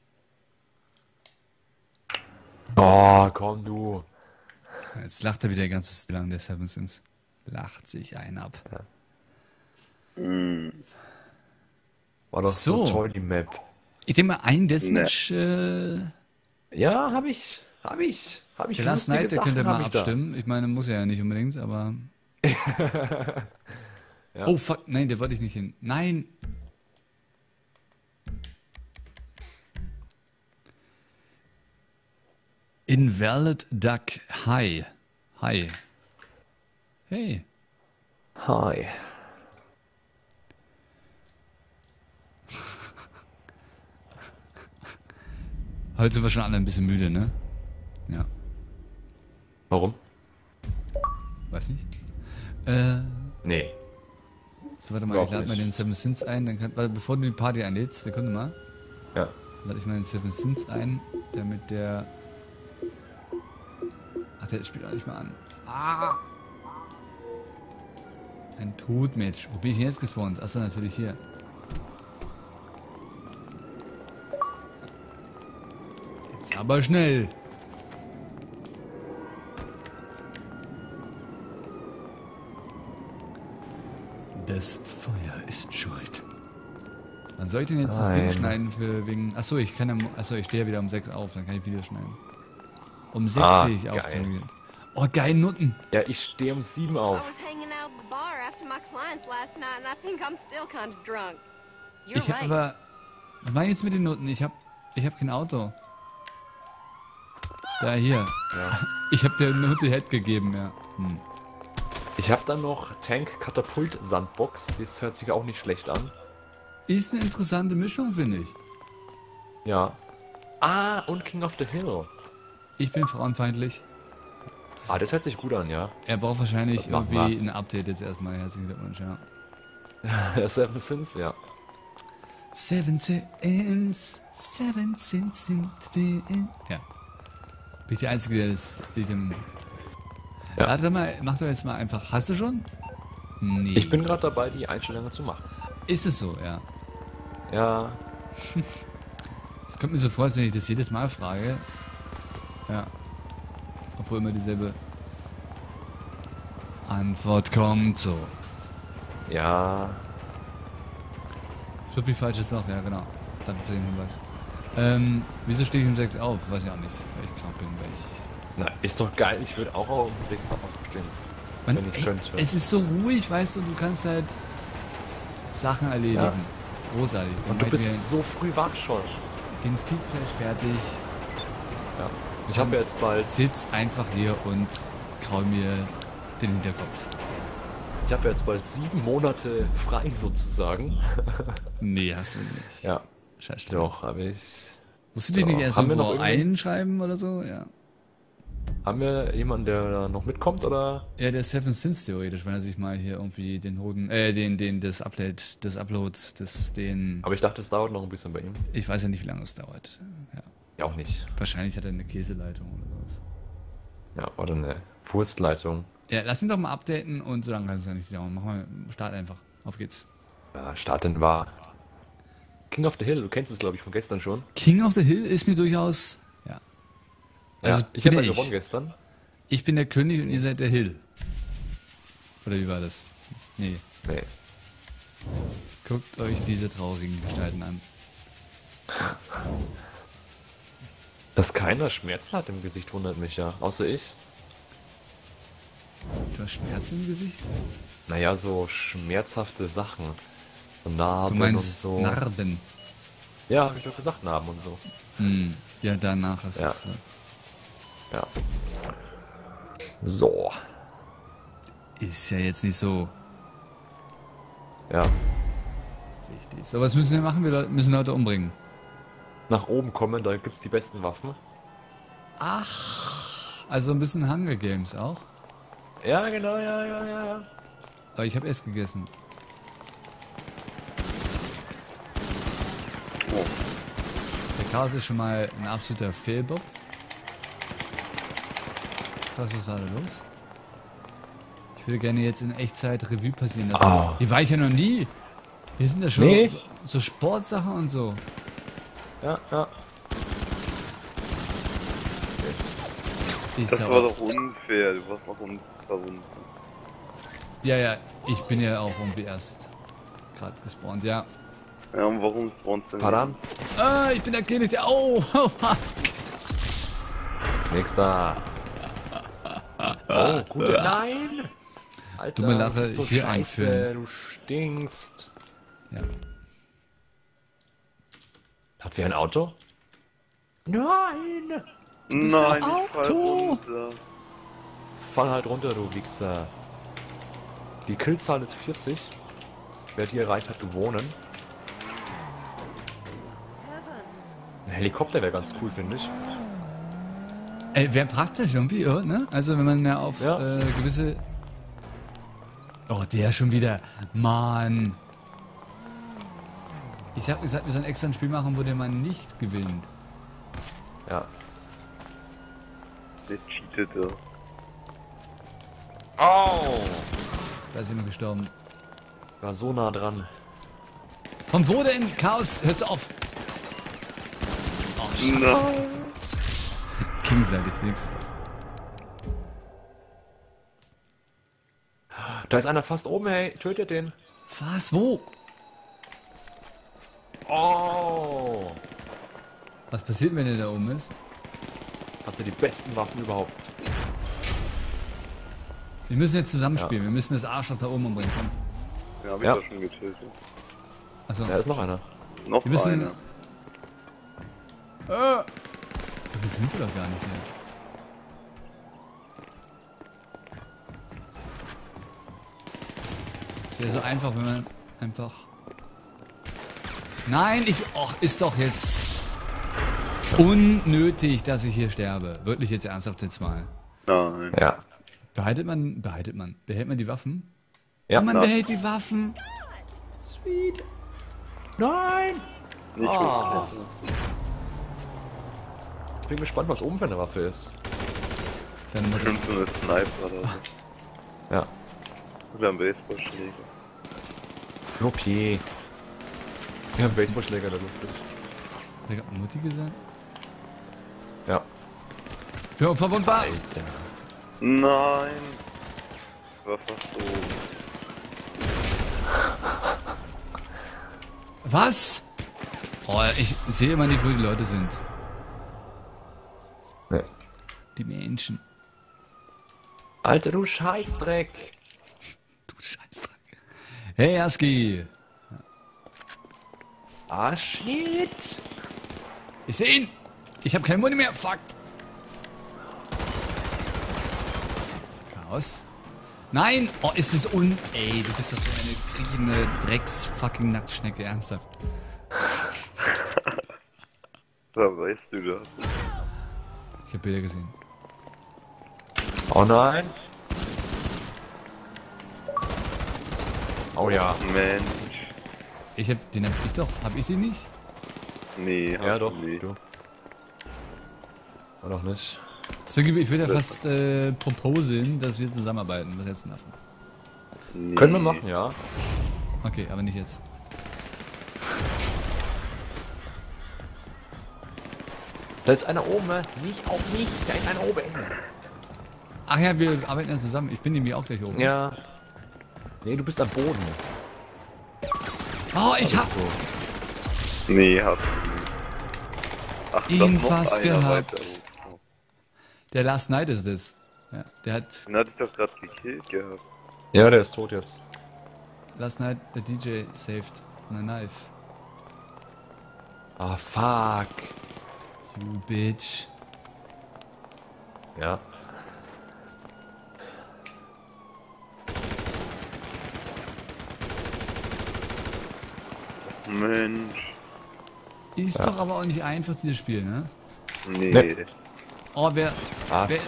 S2: Oh, komm du.
S1: Jetzt lacht er wieder Zeit lang, der Seven Sins. Lacht sich ein ab.
S2: War doch so,
S1: So.
S2: toll, die Map.
S1: Ich denke mal, ein Deathmatch, äh,
S2: Ja, hab ich. Hab ich. Hab ich.
S1: der Last Night, der könnte mal
S2: ich da.
S1: abstimmen. Ich meine, muss er ja nicht unbedingt, aber.
S2: Ja.
S1: Oh fuck, nein, der wollte ich nicht hin. Nein! Invalid Duck Hi. Hi. Hey.
S2: Hi.
S1: Heute sind wir schon alle ein bisschen müde, ne? Ja,
S2: Warum?
S1: weiß nicht. Äh,
S2: Nee.
S1: so, warte mal,
S2: Glaub
S1: ich lade mal den Seven Sins ein. Dann kann, warte, bevor du die Party einlädst, Sekunde mal,
S2: Ja.
S1: lade ich mal den Seven Sins ein, damit der. Ach, der spielt auch nicht mal an. Ah! Ein Todmatch. Wo bin ich denn jetzt gespawnt? Achso, natürlich hier. Jetzt aber schnell. Das Feuer ist schuld. Wann soll ich denn jetzt das Ding
S2: Nein.
S1: schneiden für wegen. Achso, ich kann ja, achso, ich stehe ja wieder um 6 auf, dann kann ich Video schneiden. Um 6
S2: Ah,
S1: stehe ich auf.
S2: geil.
S1: zum- Oh, geil, Nutten.
S2: Ja, ich stehe um sieben auf.
S1: Ich hab aber. Was mach ich jetzt mit den Nutten? Ich hab. Ich hab kein Auto. Da hier.
S2: Ja.
S1: Ich hab der Nutte Head gegeben, ja. Hm.
S2: Ich habe dann noch Tank Katapult Sandbox. Das hört sich auch nicht schlecht an.
S1: Ist eine interessante Mischung, finde ich.
S2: Ja. Ah, und King of the Hill.
S1: Ich bin frauenfeindlich.
S2: Ah, das hört sich gut an, ja.
S1: Er braucht wahrscheinlich irgendwie
S2: wir.
S1: ein Update jetzt erstmal. Herzlichen Glückwunsch, ja.
S2: Seven Sins, ja.
S1: Seven Sins, Seven Sins sind die. Ja. Bin ich der Einzige, der das Lied im.
S2: Ja.
S1: Warte mal, mach doch jetzt mal einfach. Hast du schon? Nee.
S2: Ich bin gerade dabei, die Einstellungen zu machen.
S1: Ist es so, ja.
S2: Ja.
S1: Es kommt mir so vor, als wenn ich das jedes Mal frage. Ja. Obwohl immer dieselbe Antwort kommt. So.
S2: Ja.
S1: Flippy falsch ist noch, ja genau. Danke für den Hinweis. Ähm, wieso stehe ich um 6 auf? Weiß ich auch nicht, weil ich krank bin, weil ich.
S2: Na, ist doch geil. Ich würde auch um 6 Uhr aufstehen.
S1: Man,
S2: Wenn ich könnte.
S1: Es ist so ruhig, weißt du, du kannst halt Sachen erledigen.
S2: Ja.
S1: Großartig. Dann
S2: Und du
S1: halt
S2: bist so früh wach schon.
S1: den Feedflash fertig.
S2: Ich habe jetzt bald,
S1: Sitz einfach hier und krau mir den Hinterkopf.
S2: ich habe jetzt bald sieben Monate frei sozusagen.
S1: Nee, hast du nicht.
S2: Ja,
S1: Scheiße.
S2: doch, habe ich.
S1: Musst du dich
S2: Ja,
S1: nicht erst irgendwo
S2: noch
S1: einschreiben oder so? Ja.
S2: Haben wir jemanden, der da noch mitkommt oder?
S1: Ja, der Seven Sins theoretisch, wenn er sich mal hier irgendwie den Hoden, äh, den, den, das Upload, das Upload, das, den,
S2: Aber ich dachte, es dauert noch ein bisschen bei ihm.
S1: ich weiß ja nicht, wie lange es dauert. Ja.
S2: Auch nicht.
S1: Wahrscheinlich hat er eine Käseleitung oder sowas.
S2: Ja, oder eine Wurstleitung.
S1: Ja, lass ihn doch mal updaten und so lange kann es ja nicht dauern. Mach mal, start einfach. Auf geht's.
S2: Ja, starten war. King of the Hill, du kennst es, glaube ich, von gestern schon.
S1: King of the Hill ist mir durchaus, ja. Also
S2: ja, ich
S1: bin
S2: habe
S1: ja
S2: gewonnen gestern.
S1: Ich bin der König und ihr seid der Hill. Oder wie war das? Nee.
S2: Nee.
S1: Guckt euch diese traurigen Gestalten an.
S2: Dass keiner Schmerzen hat im Gesicht, wundert mich ja. Außer ich.
S1: Du hast Schmerzen im Gesicht?
S2: Naja, so schmerzhafte Sachen. So Narben
S1: Du meinst
S2: und so.
S1: Narben.
S2: ja, hab ich doch gesagt, Narben und so.
S1: Hm. Ja, danach ist
S2: Ja.
S1: es.
S2: Ja. So.
S1: Ist ja jetzt nicht so
S2: Ja.
S1: richtig. So, was müssen wir machen? Wir müssen Leute umbringen.
S2: Nach oben kommen, da gibt's die besten Waffen.
S1: Also ein bisschen Hunger Games auch.
S2: Ja, genau, ja, ja, ja, ja.
S1: Aber ich habe erst gegessen.
S4: Oh.
S1: Der Chaos ist schon mal ein absoluter Fehlbob. Krass, was war da los? Ich würde gerne jetzt in Echtzeit Revue passieren lassen.
S2: Ah.
S1: Hier war ich ja noch nie. Hier sind ja schon
S2: Nee.
S1: so, so Sportsachen und so.
S2: Ja, ja.
S4: Das war doch unfair, du warst noch unverwunden.
S1: Ja, ja, ich bin ja auch irgendwie erst gerade gespawnt, ja.
S4: Ja, und warum spawnst du denn?
S2: Verdammt.
S1: Ah, ich bin der König der... Oh!
S2: Nächster. Oh, gut. Nein! Alter,
S1: Dumme
S2: du
S1: Lache,
S2: bist so
S1: hier
S2: scheiße,
S1: einführen.
S2: du stinkst.
S1: ja.
S2: Hat wer ein Auto? Nein!
S4: Nein, fall
S1: Auto.
S4: runter.
S2: Fall halt runter, du Wichser. Die Killzahl ist 40. Wer die erreicht hat, gewonnen. Ein Helikopter wäre ganz cool, finde ich.
S1: Ey, wäre praktisch irgendwie, oder? Ne? Also wenn man ja auf
S2: Ja.
S1: Äh, gewisse... Oh, der schon wieder. Mann. Ich hab gesagt, wir sollen extra ein Spiel machen, wo der Mann nicht gewinnt.
S2: Ja.
S4: Der cheatete.
S2: Oh!
S1: Da ist jemand gestorben.
S2: War so nah dran.
S1: Von wo denn? Chaos, hörst du auf. Oh, Scheiße.
S4: Nein.
S1: Kingseitig, wenigstens das.
S2: Da ist einer fast oben, hey, tötet den.
S1: Was? Wo?
S2: Oh!
S1: Was passiert, wenn der da oben ist?
S2: Hat er die besten Waffen überhaupt.
S1: Wir müssen jetzt zusammenspielen. Wir müssen das Arschloch da oben umbringen. Komm.
S4: Ja, hab
S2: Ja.
S4: ich doch schon getötet.
S1: Achso.
S2: Da ist noch einer.
S4: Noch
S1: Wir müssen-
S4: einer.
S1: Äh. Wir sind wir doch gar nicht hier. Es wäre so einfach, wenn man einfach. Nein, ich. Och, ist doch jetzt unnötig, dass ich hier sterbe. Wirklich jetzt ernsthaft jetzt mal.
S4: Nein.
S2: Ja.
S1: Behaltet man. Behaltet man. Behält man die Waffen?
S2: Ja,
S1: oh, man
S4: na.
S1: behält die Waffen. Sweet.
S2: Nein!
S4: Nicht wirklich.
S2: Ich bin gespannt, was oben für eine Waffe ist.
S1: Dann muss
S4: Bestimmt so eine Sniper oder so.
S2: Ja.
S4: Oder ein Baseballschläger.
S2: Okay. Ja, Baseballschläger, der lustig.
S1: Hat er gerade Mutti gesagt?
S2: Ja.
S1: Für unverwundbar.
S2: Alter.
S4: Nein. Ich war fast oben.
S1: Was? Oh, ich sehe immer nicht, wo die Leute sind.
S2: Nee.
S1: Die Menschen.
S2: Alter, du Scheißdreck.
S1: Du Scheißdreck. Hey, Aski.
S2: Ah, shit.
S1: Ich sehe ihn. Ich habe keine Muni mehr. Fuck. Chaos. Nein! Oh, ist das un... Ey, du bist doch so eine kriegende Drecks-fucking-Nacktschnecke. Ernsthaft.
S4: Da weißt du das?
S1: Ich hab Bilder gesehen.
S2: Oh nein! Oh, oh ja.
S4: Man.
S1: Ich hab... Den hab ich doch. Hab ich den nicht?
S4: Nee, hast
S2: Ja
S4: du
S2: doch.
S4: nicht.
S2: Du. Oder noch nicht.
S1: So, ich würde ja fast äh, proposen, dass wir zusammenarbeiten. Was du davon?
S4: Nee.
S2: Können wir machen, ja.
S1: Okay, aber nicht jetzt.
S2: Da ist einer oben, ne? Nicht auf mich, da ist einer oben.
S1: Ach ja, wir arbeiten ja zusammen. Ich bin nämlich auch gleich oben.
S2: Ja. Nee, du bist am Boden.
S1: Oh, ich hab...
S2: Du.
S4: Nee, hast. Ach,
S1: Ihn fast gehabt.
S4: weiter. Oh.
S1: Der Last Night ist das. Ja, der hat...
S4: Den hatte ich doch gerade gekillt gehabt.
S2: Ja, der ist tot jetzt.
S1: Last Night, der DJ saved on a knife.
S2: Ah, fuck.
S1: You bitch.
S2: Ja.
S4: Mensch.
S1: Ist
S2: Ja.
S1: doch aber auch nicht einfach, dieses Spiel, ne?
S4: Nee.
S2: Nee.
S1: Oh, wer...
S2: Ah,
S1: wer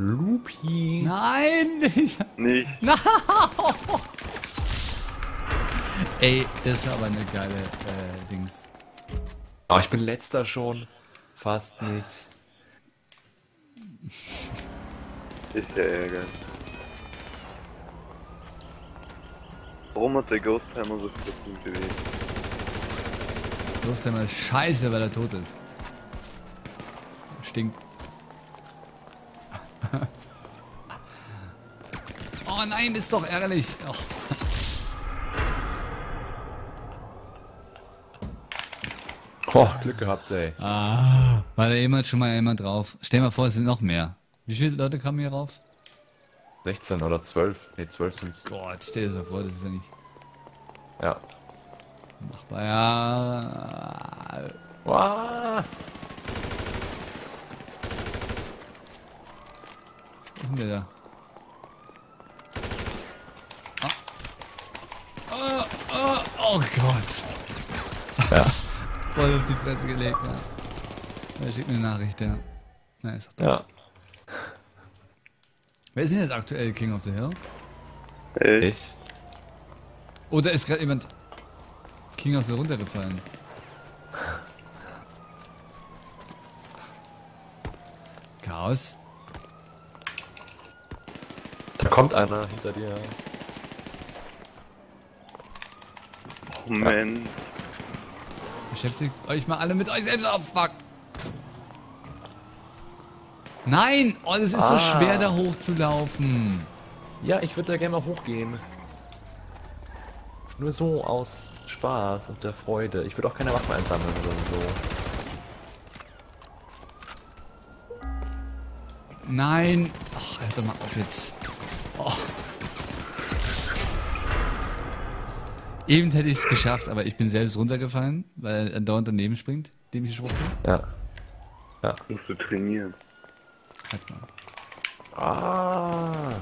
S2: Lupi.
S1: nein! Ich,
S4: Nicht.
S1: ey, das war aber eine geile äh, Dings.
S2: Oh, ich bin letzter schon. Fast nicht.
S4: Ist ja ärgerlich. Warum hat der Ghostheimer so viele Punkte wie?
S1: Du ist ja mal scheiße, weil er tot ist. Stinkt. oh nein, ist doch ärgerlich. Oh.
S2: Oh, Glück gehabt, ey.
S1: Ah, war da jemand schon mal jemand drauf? Stell mal vor, es sind noch mehr. Wie viele Leute kamen hier rauf?
S2: 16 oder 12. Ne, 12 sind's.
S1: Gott, stell dir das vor, das ist ja nicht
S2: Ja.
S1: machbar. Ja.
S2: Wow.
S1: Wo ist denn der da? Oh, oh, oh Gott.
S2: Ja.
S1: Voll auf die Fresse gelegt, ja. Er schickt eine Nachricht, ja. Na, ist doch doof.
S2: Ja.
S1: Wer ist denn jetzt aktuell King of the Hill?
S2: Ich?
S1: Oder ist gerade jemand King of the runtergefallen? Chaos?
S2: Da kommt einer hinter dir.
S4: Oh.
S1: Beschäftigt euch mal alle mit euch selbst auf, fuck! Nein! Oh, das ist so
S2: Ah.
S1: schwer, da hochzulaufen.
S2: Ja, ich würde da gerne mal hochgehen. Nur so aus Spaß und der Freude. Ich würde auch keine Waffen einsammeln oder so.
S1: Nein! Ach, hört doch mal auf jetzt. Oh. Eben hätte ich es geschafft, aber ich bin selbst runtergefallen, weil er dauernd daneben springt, dem ich schwuppte.
S2: Ja.
S4: Musst du trainieren.
S1: Halt mal.
S2: Ah.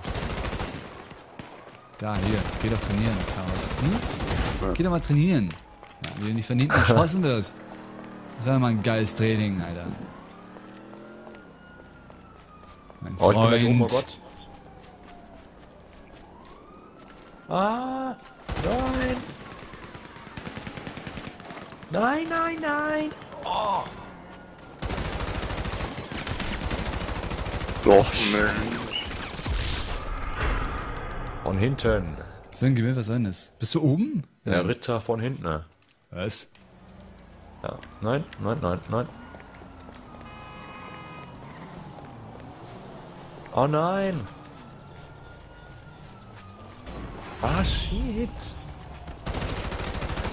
S1: Da, hier, geh doch trainieren, Chaos. Hm? Geh doch mal trainieren. Ja, wenn du nicht von hinten geschossen wirst. Das wäre mal ein geiles Training, Alter. Mein
S2: Oh, ich bin oben, oh
S1: Freund.
S2: Gott. Ah. Nein. Nein, nein, nein.
S4: Doch, Mensch.
S2: Von hinten.
S1: So ein Gewill, was das? Bist du oben?
S2: Der Ritter von hinten.
S1: Was?
S2: Ja. Nein, nein, nein, nein. Oh nein. Ah, shit.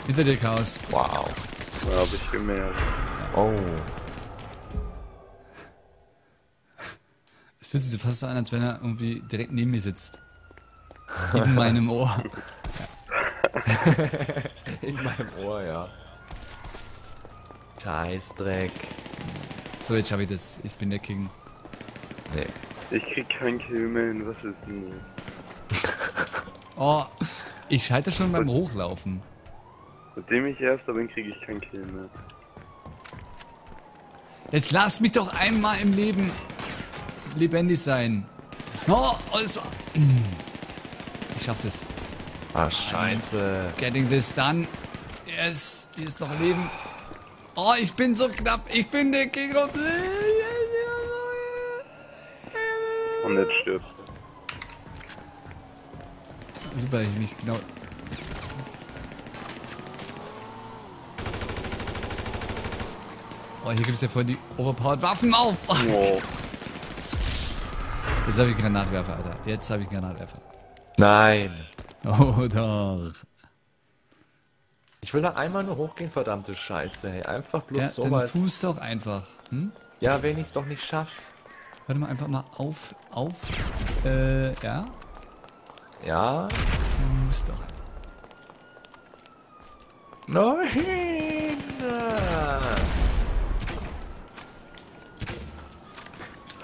S1: Hinter dir, Chaos.
S2: Wow.
S4: Ja, hab ich gemerkt.
S2: Oh.
S1: Fühlt sich fast so an, als wenn er irgendwie direkt neben mir sitzt. In meinem Ohr.
S2: In meinem Ohr, ja. Scheißdreck.
S1: So, jetzt schaffe ich das. Ich bin der King.
S2: Nee.
S4: Ich krieg keinen Kill mehr hin, was ist denn das?
S1: Oh, ich schalte schon beim Hochlaufen.
S4: Seitdem ich Erster bin, kriege ich keinen Kill mehr.
S1: Jetzt lass mich doch einmal im Leben lebendig sein. Oh, also. Ich schaff das.
S2: Ah, scheiße.
S1: Getting this done. Yes, hier ist doch Leben. Oh, ich bin so knapp. Ich bin der King of the...
S4: Und jetzt stirbt.
S1: Super, ich nicht genau... Oh, hier gibt es ja voll die overpowered Waffen auf.
S4: Oh,
S1: Jetzt habe ich Granatwerfer, Alter. Jetzt habe ich Granatwerfer.
S2: Nein.
S1: Oh, doch.
S2: Ich will da einmal nur hochgehen, verdammte Scheiße. Hey. Einfach bloß
S1: Ja, dann
S2: sowas.
S1: tust doch einfach. Hm?
S2: Ja, wenn ich es doch nicht schaffe.
S1: Warte mal einfach mal auf, auf. Äh, ja?
S2: Ja.
S1: Tust doch einfach.
S2: Nein.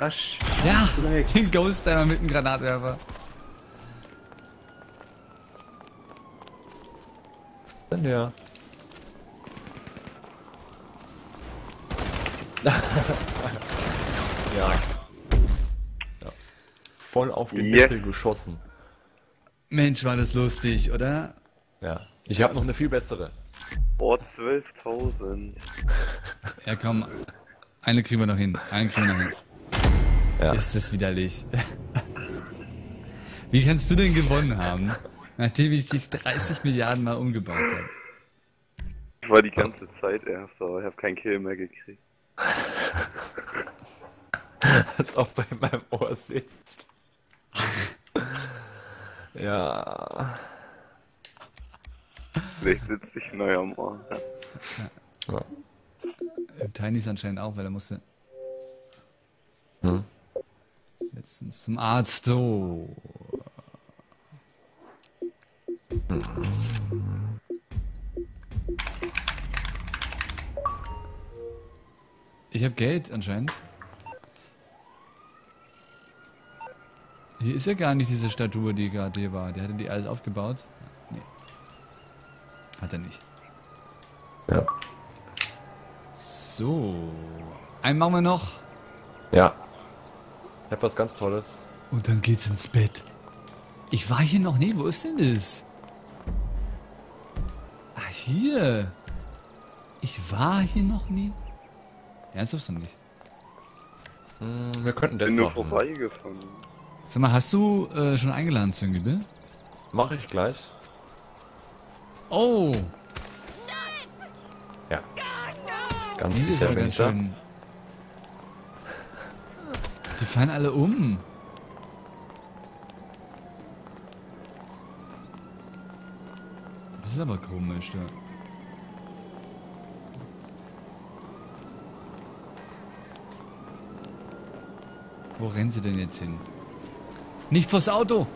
S2: Ach, sch-
S1: Ja, den Ghost einmal mit dem Granatwerfer.
S2: denn der? ja. ja. Voll auf den
S4: Yes.
S2: Nippel geschossen.
S1: Mensch, war das lustig, oder?
S2: Ja. Ich habe noch eine viel bessere.
S4: oh 12.000.
S1: Ja, komm. Eine kriegen wir noch hin. Eine kriegen wir noch hin.
S2: Ja.
S1: Ist das widerlich. Wie kannst du denn gewonnen haben, nachdem ich dich 30 Milliarden Mal umgebaut habe?
S4: Ich war die ganze Zeit Erster, aber ich habe keinen Kill mehr gekriegt.
S2: Das auch bei meinem Ohr sitzt. ja.
S4: Vielleicht sitzt ich neu am Ohr.
S2: ja.
S1: Im Tiny ist anscheinend auch, weil er musste
S2: Hm.
S1: Letztens zum Arzt. So. Ich habe Geld anscheinend. Hier ist ja gar nicht diese Statue, die gerade hier war. Der hatte die alles aufgebaut. Nee. Hat er nicht.
S2: Ja.
S1: So. Einen machen wir noch.
S2: Ja. Ich hab was ganz Tolles.
S1: Und dann geht's ins Bett. Ich war hier noch nie. Wo ist denn das? Ah, hier. Ich war hier noch nie. Ernsthaft noch nicht.
S2: Hm, wir könnten das
S4: Bin nur vorbeigefahren.
S1: Sag mal, hast du äh, schon eingeladen, Züngibe?
S2: Mach ich gleich.
S1: Oh,
S2: Ja. Ganz sicher bin
S1: ganz
S2: ich da.
S1: Die fallen alle um. Das ist aber komisch, da. Wo rennen sie denn jetzt hin? Nicht vors Auto!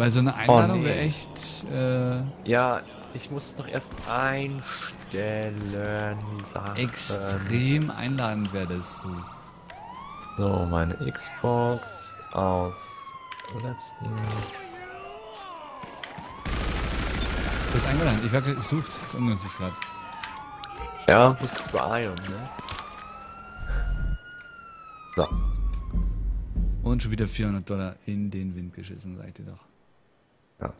S1: Weil so eine Einladung
S2: nee.
S1: wäre echt. Äh,
S2: Ja, ich muss noch erst einstellen. Sachen.
S1: extrem einladend werdest du.
S2: So, meine Xbox aus. Letzten.
S1: Du bist eingeladen. Ich werde gesucht. Ist ungünstig gerade.
S2: Ja, musst du beeilen, ne? So.
S1: Und schon wieder 400 Dollar in den Wind geschissen, ich dir doch.
S2: Ja.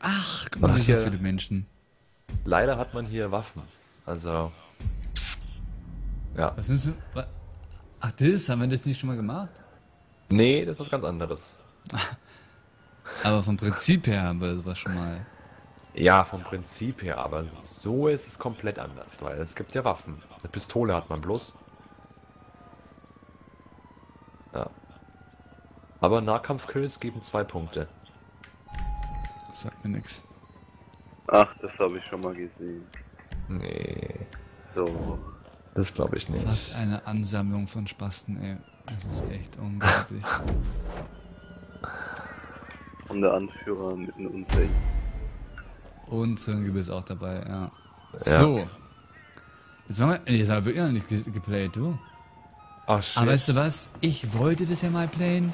S1: Ach, guck mal,
S2: ja.
S1: viele Menschen.
S2: Leider hat man hier Waffen. Also. Ja.
S1: Was müssen wir. wa- Ach, das? Haben wir das nicht schon mal gemacht?
S2: Nee, das ist was ganz anderes.
S1: Aber vom Prinzip her haben wir sowas schon mal.
S2: Ja, vom Prinzip her, aber so ist es komplett anders, weil es gibt ja Waffen. Eine Pistole hat man bloß. Aber Nahkampfkills geben zwei Punkte.
S1: Sagt mir nix.
S4: Ach, das habe ich schon mal gesehen.
S2: Nee,
S4: So.
S2: das glaube ich nicht.
S1: Was eine Ansammlung von Spasten, ey. Das ist echt unglaublich.
S4: Und der Anführer mitten unter ihm.
S1: Und Zungengebel ist auch dabei, ja. So. Jetzt haben wir, jetzt haben wir wirklich noch nicht ge geplayt, du.
S2: Ach, shit.
S1: Aber weißt du was? Ich wollte das ja mal playen,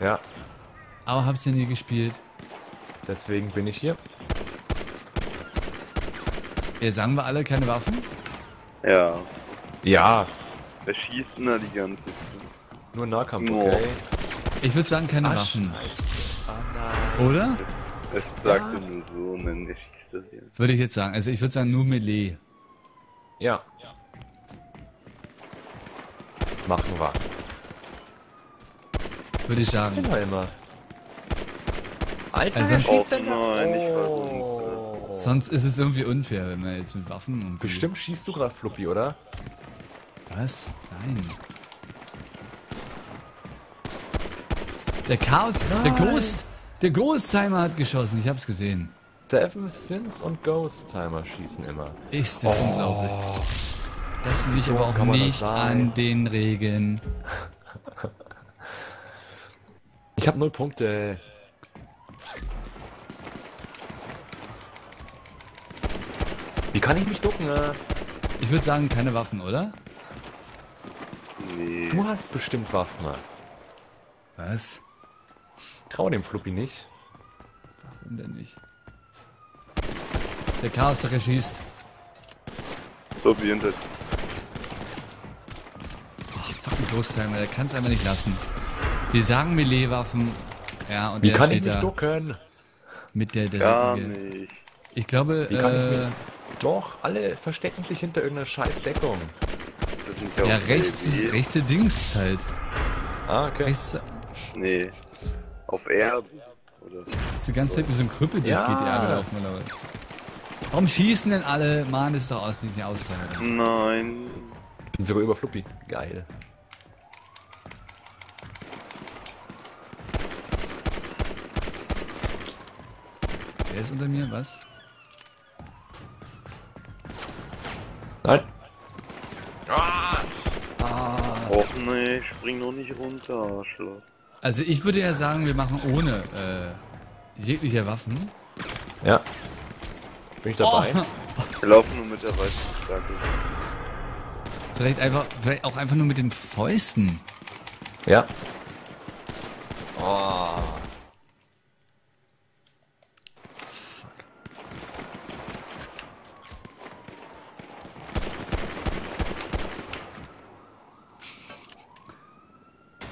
S2: ja,
S1: aber hab's ja nie gespielt.
S2: deswegen bin ich hier.
S1: Jetzt sagen wir alle keine Waffen.
S4: Ja.
S2: Ja,
S4: Wer schießt denn da die ganze Zeit?
S2: nur Nahkampf, okay.
S1: Ich würde sagen keine
S2: Ah,
S1: Waffen.
S2: Ah, nein.
S1: Oder?
S4: Es sagte nur so, und dann der schießt das hier.
S1: Würde ich jetzt sagen. Also ich würde sagen nur Melee.
S2: Ja. Machen wir.
S1: Würde ich
S2: Was
S1: sagen.
S2: denn da immer? Alter,
S1: Also sonst-
S2: da?
S4: nein, ich war
S2: oh.
S1: Sonst ist es irgendwie unfair, wenn man jetzt mit Waffen und
S2: Bestimmt schießt du gerade Fluppy, oder?
S1: Was? Nein. Der Chaos, der Ghost, der Ghost Timer hat geschossen. Ich hab's gesehen.
S2: Seven Sins und Ghost Timer schießen immer.
S1: Ist das unglaublich. Dass sie sich aber auch nicht
S2: sagen.
S1: an den Regeln.
S2: Ich habe null Punkte. Wie kann ich mich ducken? Äh?
S1: Ich würde sagen, keine Waffen, oder?
S4: Nee.
S2: Du hast bestimmt Waffen. Mann.
S1: Was?
S2: Trau dem Fluppy nicht.
S1: Warum denn nicht? Der Chaos doch erschießt.
S4: So wie hinter.
S1: Ach, fucking Ghost Timer, der kann's einfach nicht lassen. Wir sagen Melee-Waffen. Ja, und
S2: Wie
S1: der
S2: kann ich
S1: steht
S2: mich
S1: da
S2: ducken?
S1: mit der
S4: Gar nicht.
S1: Ich glaube,
S2: Wie kann ich
S1: äh,
S2: mich- Doch, alle verstecken sich hinter irgendeiner scheiß Deckung.
S4: Das sind
S1: ja,
S4: auch
S1: rechts,
S4: LG.
S1: rechte Dings halt.
S2: Ah, okay.
S1: Rechts
S4: Nee. Auf Erden. Oder?
S1: ist die ganze Zeit wie so ein Krüppel durch
S2: Ja.
S1: GTA gelaufen oder was? Warum schießen denn alle? Mann, das ist doch aus, nicht die Aussage.
S4: Nein.
S2: Ich bin sogar über Fluppy. Geil.
S1: Wer ist unter mir? Was?
S2: Nein.
S4: Och nee, spring noch nicht runter, Arschloch.
S1: Also ich würde ja sagen, wir machen ohne äh, jegliche Waffen.
S2: Ja. Bin ich dabei?
S1: Oh,
S4: Wir laufen nur mit der weißen
S1: vielleicht einfach, vielleicht auch einfach nur mit den Fäusten.
S2: Ja. Oh.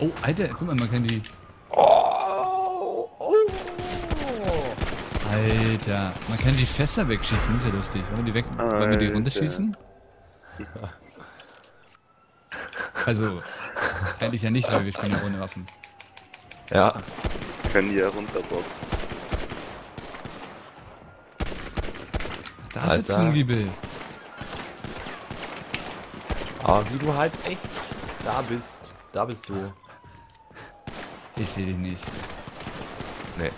S1: Oh, Alter, guck mal, man kann die.
S2: Oh. Oh.
S1: Alter, man kann die Fässer wegschießen, ist ja lustig. Wollen wir die, weg, wollen wir die
S4: Alter.
S1: runterschießen? Also, eigentlich ja nicht, weil wir spielen ja ohne Waffen.
S2: Ja.
S4: Können die ja runterboxen.
S1: Da ist jetzt
S2: Alter.
S1: ein Giebel.
S2: Aber wie du halt echt da bist. Da bist du.
S1: Ich sehe dich nicht.
S2: Nee.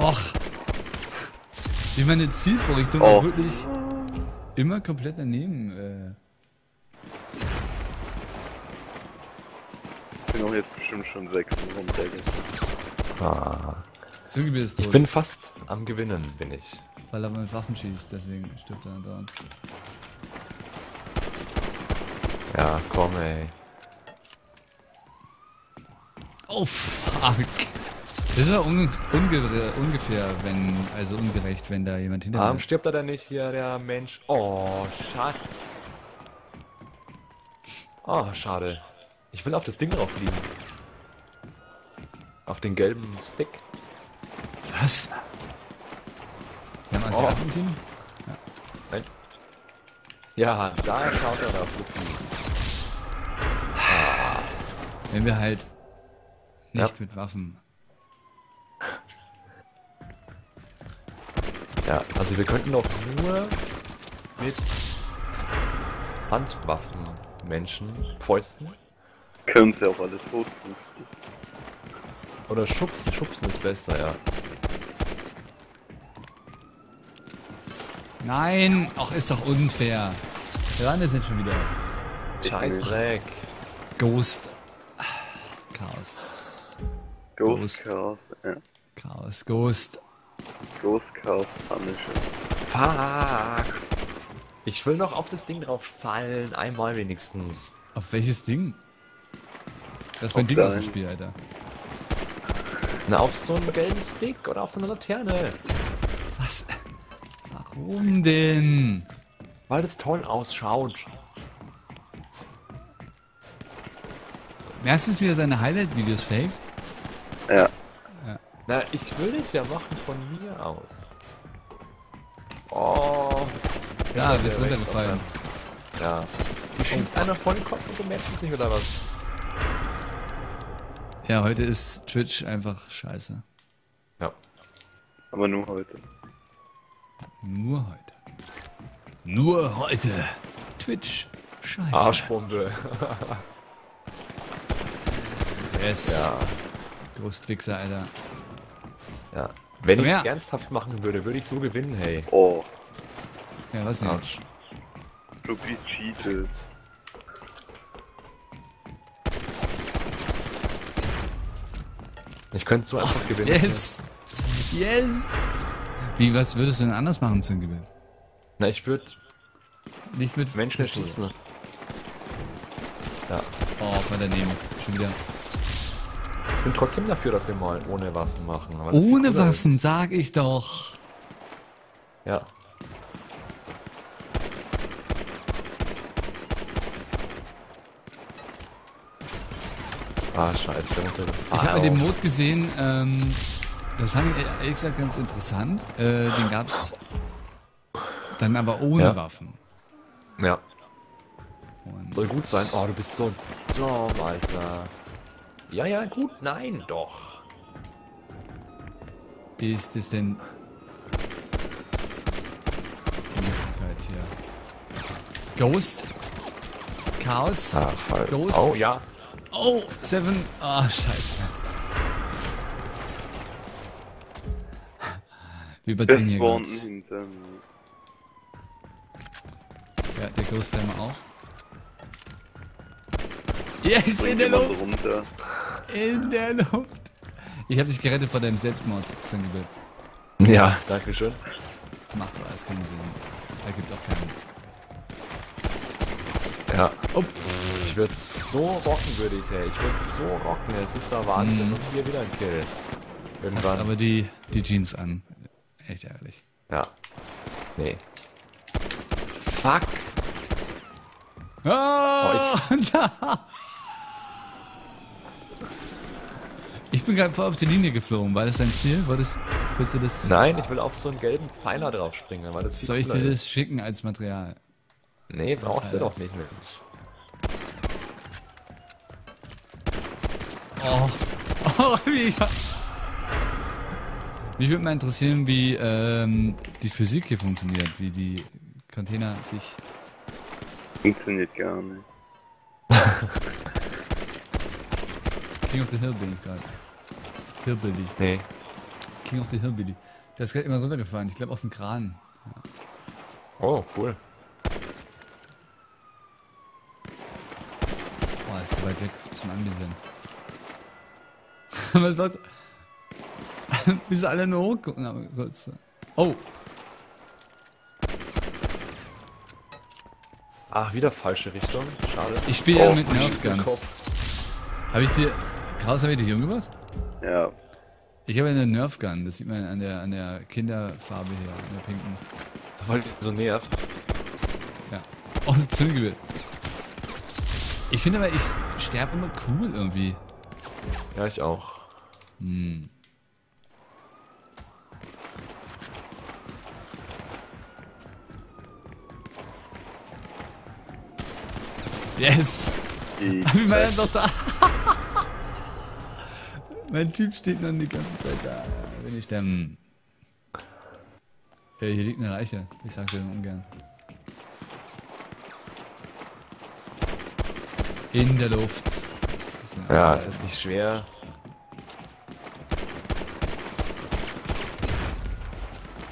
S1: Och. Wie meine Zielvorrichtung
S4: Oh.
S1: auch wirklich immer komplett daneben. Äh.
S4: Ich bin auch jetzt bestimmt schon sechs.
S2: Ah.
S1: Zungengebel ist tot,
S2: Ich bin fast am Gewinnen, bin ich.
S1: weil er mit Waffen schießt, deswegen stirbt er dauernd.
S2: Ja, komm ey.
S1: Oh fuck. Das ist ja un unge ungefähr, wenn, also ungerecht, wenn da jemand hinter
S2: Warum stirbt er denn nicht hier, der Mensch? Oh, schade. Oh, schade. Ich will auf das Ding drauf fliegen. Auf den gelben Stick.
S1: Was? Wir haben Asiaten im Team?
S2: Nein. Ja, da schaut er da.
S1: Wenn wir halt nicht
S2: Ja.
S1: mit Waffen.
S2: Ja, also wir könnten doch nur mit Handwaffen Menschen Fäusten
S4: Können sie auch alle tot pusten.
S2: oder schubsen. Schubsen ist besser, ja.
S1: Nein! Ach, ist doch unfair. Wir waren das jetzt schon wieder.
S2: Scheiß Dreck.
S1: Ghost. Chaos.
S4: Ghost,
S1: Ghost.
S4: Chaos, ja.
S1: Chaos, Ghost.
S4: Ghost Chaos Punisher.
S2: Fuck. Ich will noch auf das Ding drauf fallen, einmal wenigstens.
S1: Auf welches Ding? Das ist mein
S4: Auf
S1: Ding aus dem. Spiel, Alter.
S2: Na, auf so einen gelben Stick oder auf so eine Laterne.
S1: Was? Warum denn?
S2: Weil das toll ausschaut.
S1: Merkst du, wie er seine Highlight-Videos faked?
S4: Ja.
S2: Na, ich will es ja machen von mir aus. Oh.
S1: Ja, bist
S2: rechts
S1: runtergefallen.
S2: Ja. Du schießt einer vor den Kopf und du merkst es nicht oder was?
S1: Ja, heute ist Twitch einfach scheiße.
S2: Ja.
S4: Aber nur heute.
S1: Nur heute. Nur heute. Twitch. Scheiße.
S2: Arschbombe.
S1: Yes.
S2: Ja.
S1: Großwichser, Alter.
S2: Ja. Wenn ich
S1: her.
S2: ernsthaft machen würde, würde ich so gewinnen, hey.
S4: Oh,
S1: Ja, was denn?
S2: Autsch.
S4: Ruby cheated.
S2: Ich könnte so einfach gewinnen.
S1: Yes! Yes! Wie, was würdest du denn anders machen zum Gewinn?
S2: Na, ich würde
S1: Nicht mit
S2: Menschen erschießen. Ja.
S1: Oh, voll daneben. Schon wieder.
S2: Bin trotzdem dafür, dass wir mal ohne Waffen machen.
S1: Ohne Waffen,
S2: Ist.
S1: sag ich doch.
S2: Ja. Ah, scheiße.
S1: Ich habe den Mode gesehen, ähm, das fand ich ehrlich gesagt ganz interessant. Äh, den gab's dann aber ohne
S2: Ja.
S1: Waffen.
S2: Ja,
S1: Und
S2: soll gut sein. Oh, du bist so dumm, Alter. Ja, ja, gut, nein, doch.
S1: ist es denn die Möglichkeit hier? Ghost? Chaos?
S2: Ah.
S1: Ghost?
S2: Oh, ja.
S1: Oh, Seven. Ah, scheiße. Wir überziehen hier
S4: mir.
S1: Ja, der Ghost Timer auch. Yes, in der Luft!
S4: runter.
S1: In der Luft! Ich habe dich gerettet vor deinem Selbstmord, Xangebel.
S2: Ja, danke schön.
S1: Macht doch alles keinen Sinn. Ergibt auch keinen.
S2: Ja.
S1: Oh,
S2: Ich würde so rocken, würde ich, ey. Ich würde so rocken. Es ist der Wahnsinn.
S1: Mhm.
S2: Und hier wieder ein Kill.
S1: hast
S2: Irgendwann.
S1: aber die, die Jeans an. Echt ärgerlich.
S2: Ja. Nee. Fuck.
S1: Oh, da. Ich bin gerade voll auf die Linie geflogen. War das dein Ziel? War das, willst du das,
S2: Nein, ich will auf so einen gelben Pfeiler drauf springen, weil das
S1: soll ich dir das
S2: ist.
S1: schicken als Material?
S2: Nee, brauchst du doch nicht, Mensch.
S1: Oh, oh wie. Mich würde mal interessieren, wie ähm, die Physik hier funktioniert, wie die Container sich.
S4: Funktioniert gar nicht.
S1: King of the Hill bin ich gerade. Hillbilly.
S2: Nee.
S1: King of the Hillbilly. Der ist gerade immer runtergefahren. Ich glaube auf den Kran.
S2: Oh, cool.
S1: Boah, ist so weit weg zum Anvisieren. Was war Bis alle nur hochgucken, aber kurz. Oh,
S2: Ach, wieder falsche Richtung. Schade.
S1: ich spiele ja
S2: Oh,
S1: mit
S2: schieß
S1: Nerf
S2: mir den
S1: Guns.
S2: Kopf.
S1: Habe ich dir. Kraus, habe ich dich umgebracht?
S4: Ja,
S1: Ich habe eine Nerf Gun, das sieht man an der, an der Kinderfarbe hier, an der pinken.
S2: Weil so nervt.
S1: Ja. Oh, ein Zündgewehr. Ich finde aber, ich sterbe immer cool irgendwie.
S2: Ja, ich auch.
S1: Yes!
S4: die
S1: Wie war er doch da? mein Typ steht dann die ganze Zeit da. Wenn ich sterben. Hey, hier liegt eine Leiche. Ich sag's dir ungern. In der Luft. Das ist ein
S2: Ja,
S1: Ausreißer.
S2: ist nicht schwer.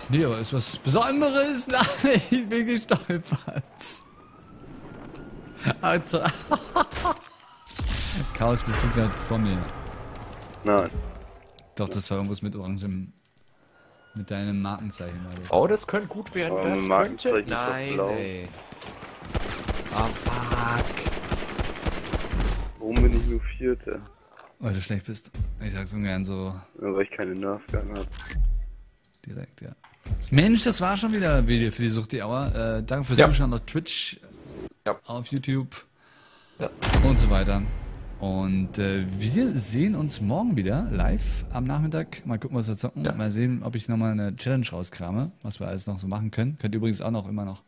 S1: Nee, aber ist was Besonderes. Nein, ich bin gestolpert. Also. Chaos, bist du gerade vor mir?
S4: Nein.
S1: Doch, das war irgendwas mit orangem. Mit deinem Markenzeichen. War das.
S2: Oh, das könnte gut werden.
S4: Aber
S2: Das
S4: mein Markenzeichen
S2: könnte... Nein,
S4: blau.
S2: ey. Ah, fuck.
S4: Warum bin ich nur Vierter?
S1: Weil du schlecht bist. Ich sag's ungern so
S4: Ja, weil ich keine Nerfgang habe.
S1: direkt, ja. Mensch, das war schon wieder Video für die Sucht die Hour. Äh, danke fürs
S2: Ja.
S1: Zuschauen auf Twitch,
S2: Ja.
S1: auf YouTube
S2: Ja.
S1: und so weiter. Und äh, wir sehen uns morgen wieder live am Nachmittag. Mal gucken, was wir zocken.
S2: Ja.
S1: Mal sehen, ob ich nochmal eine Challenge rauskrame, was wir alles noch so machen können. Könnt ihr übrigens auch noch immer noch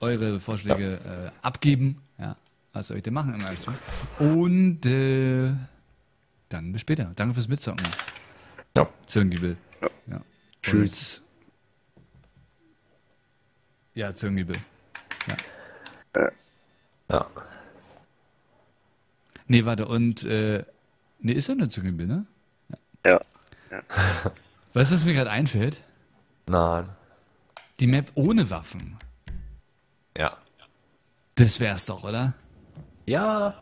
S1: eure Vorschläge äh, abgeben. Ja, was soll ich denn machen im Livestream? Und äh, dann bis später. Danke fürs Mitzocken.
S2: Ja.
S1: Zirngiebel. Ja.
S2: Tschüss.
S1: Ja, Zirngiebel.
S2: Ja.
S1: Nee, warte, und, äh, nee, ist ja eine Zirngiebel, ne?
S4: Ja.
S1: Weißt du, was mir gerade einfällt?
S2: Nein.
S1: Die Map ohne Waffen.
S2: Ja.
S1: Das wär's doch, oder?
S2: Ja.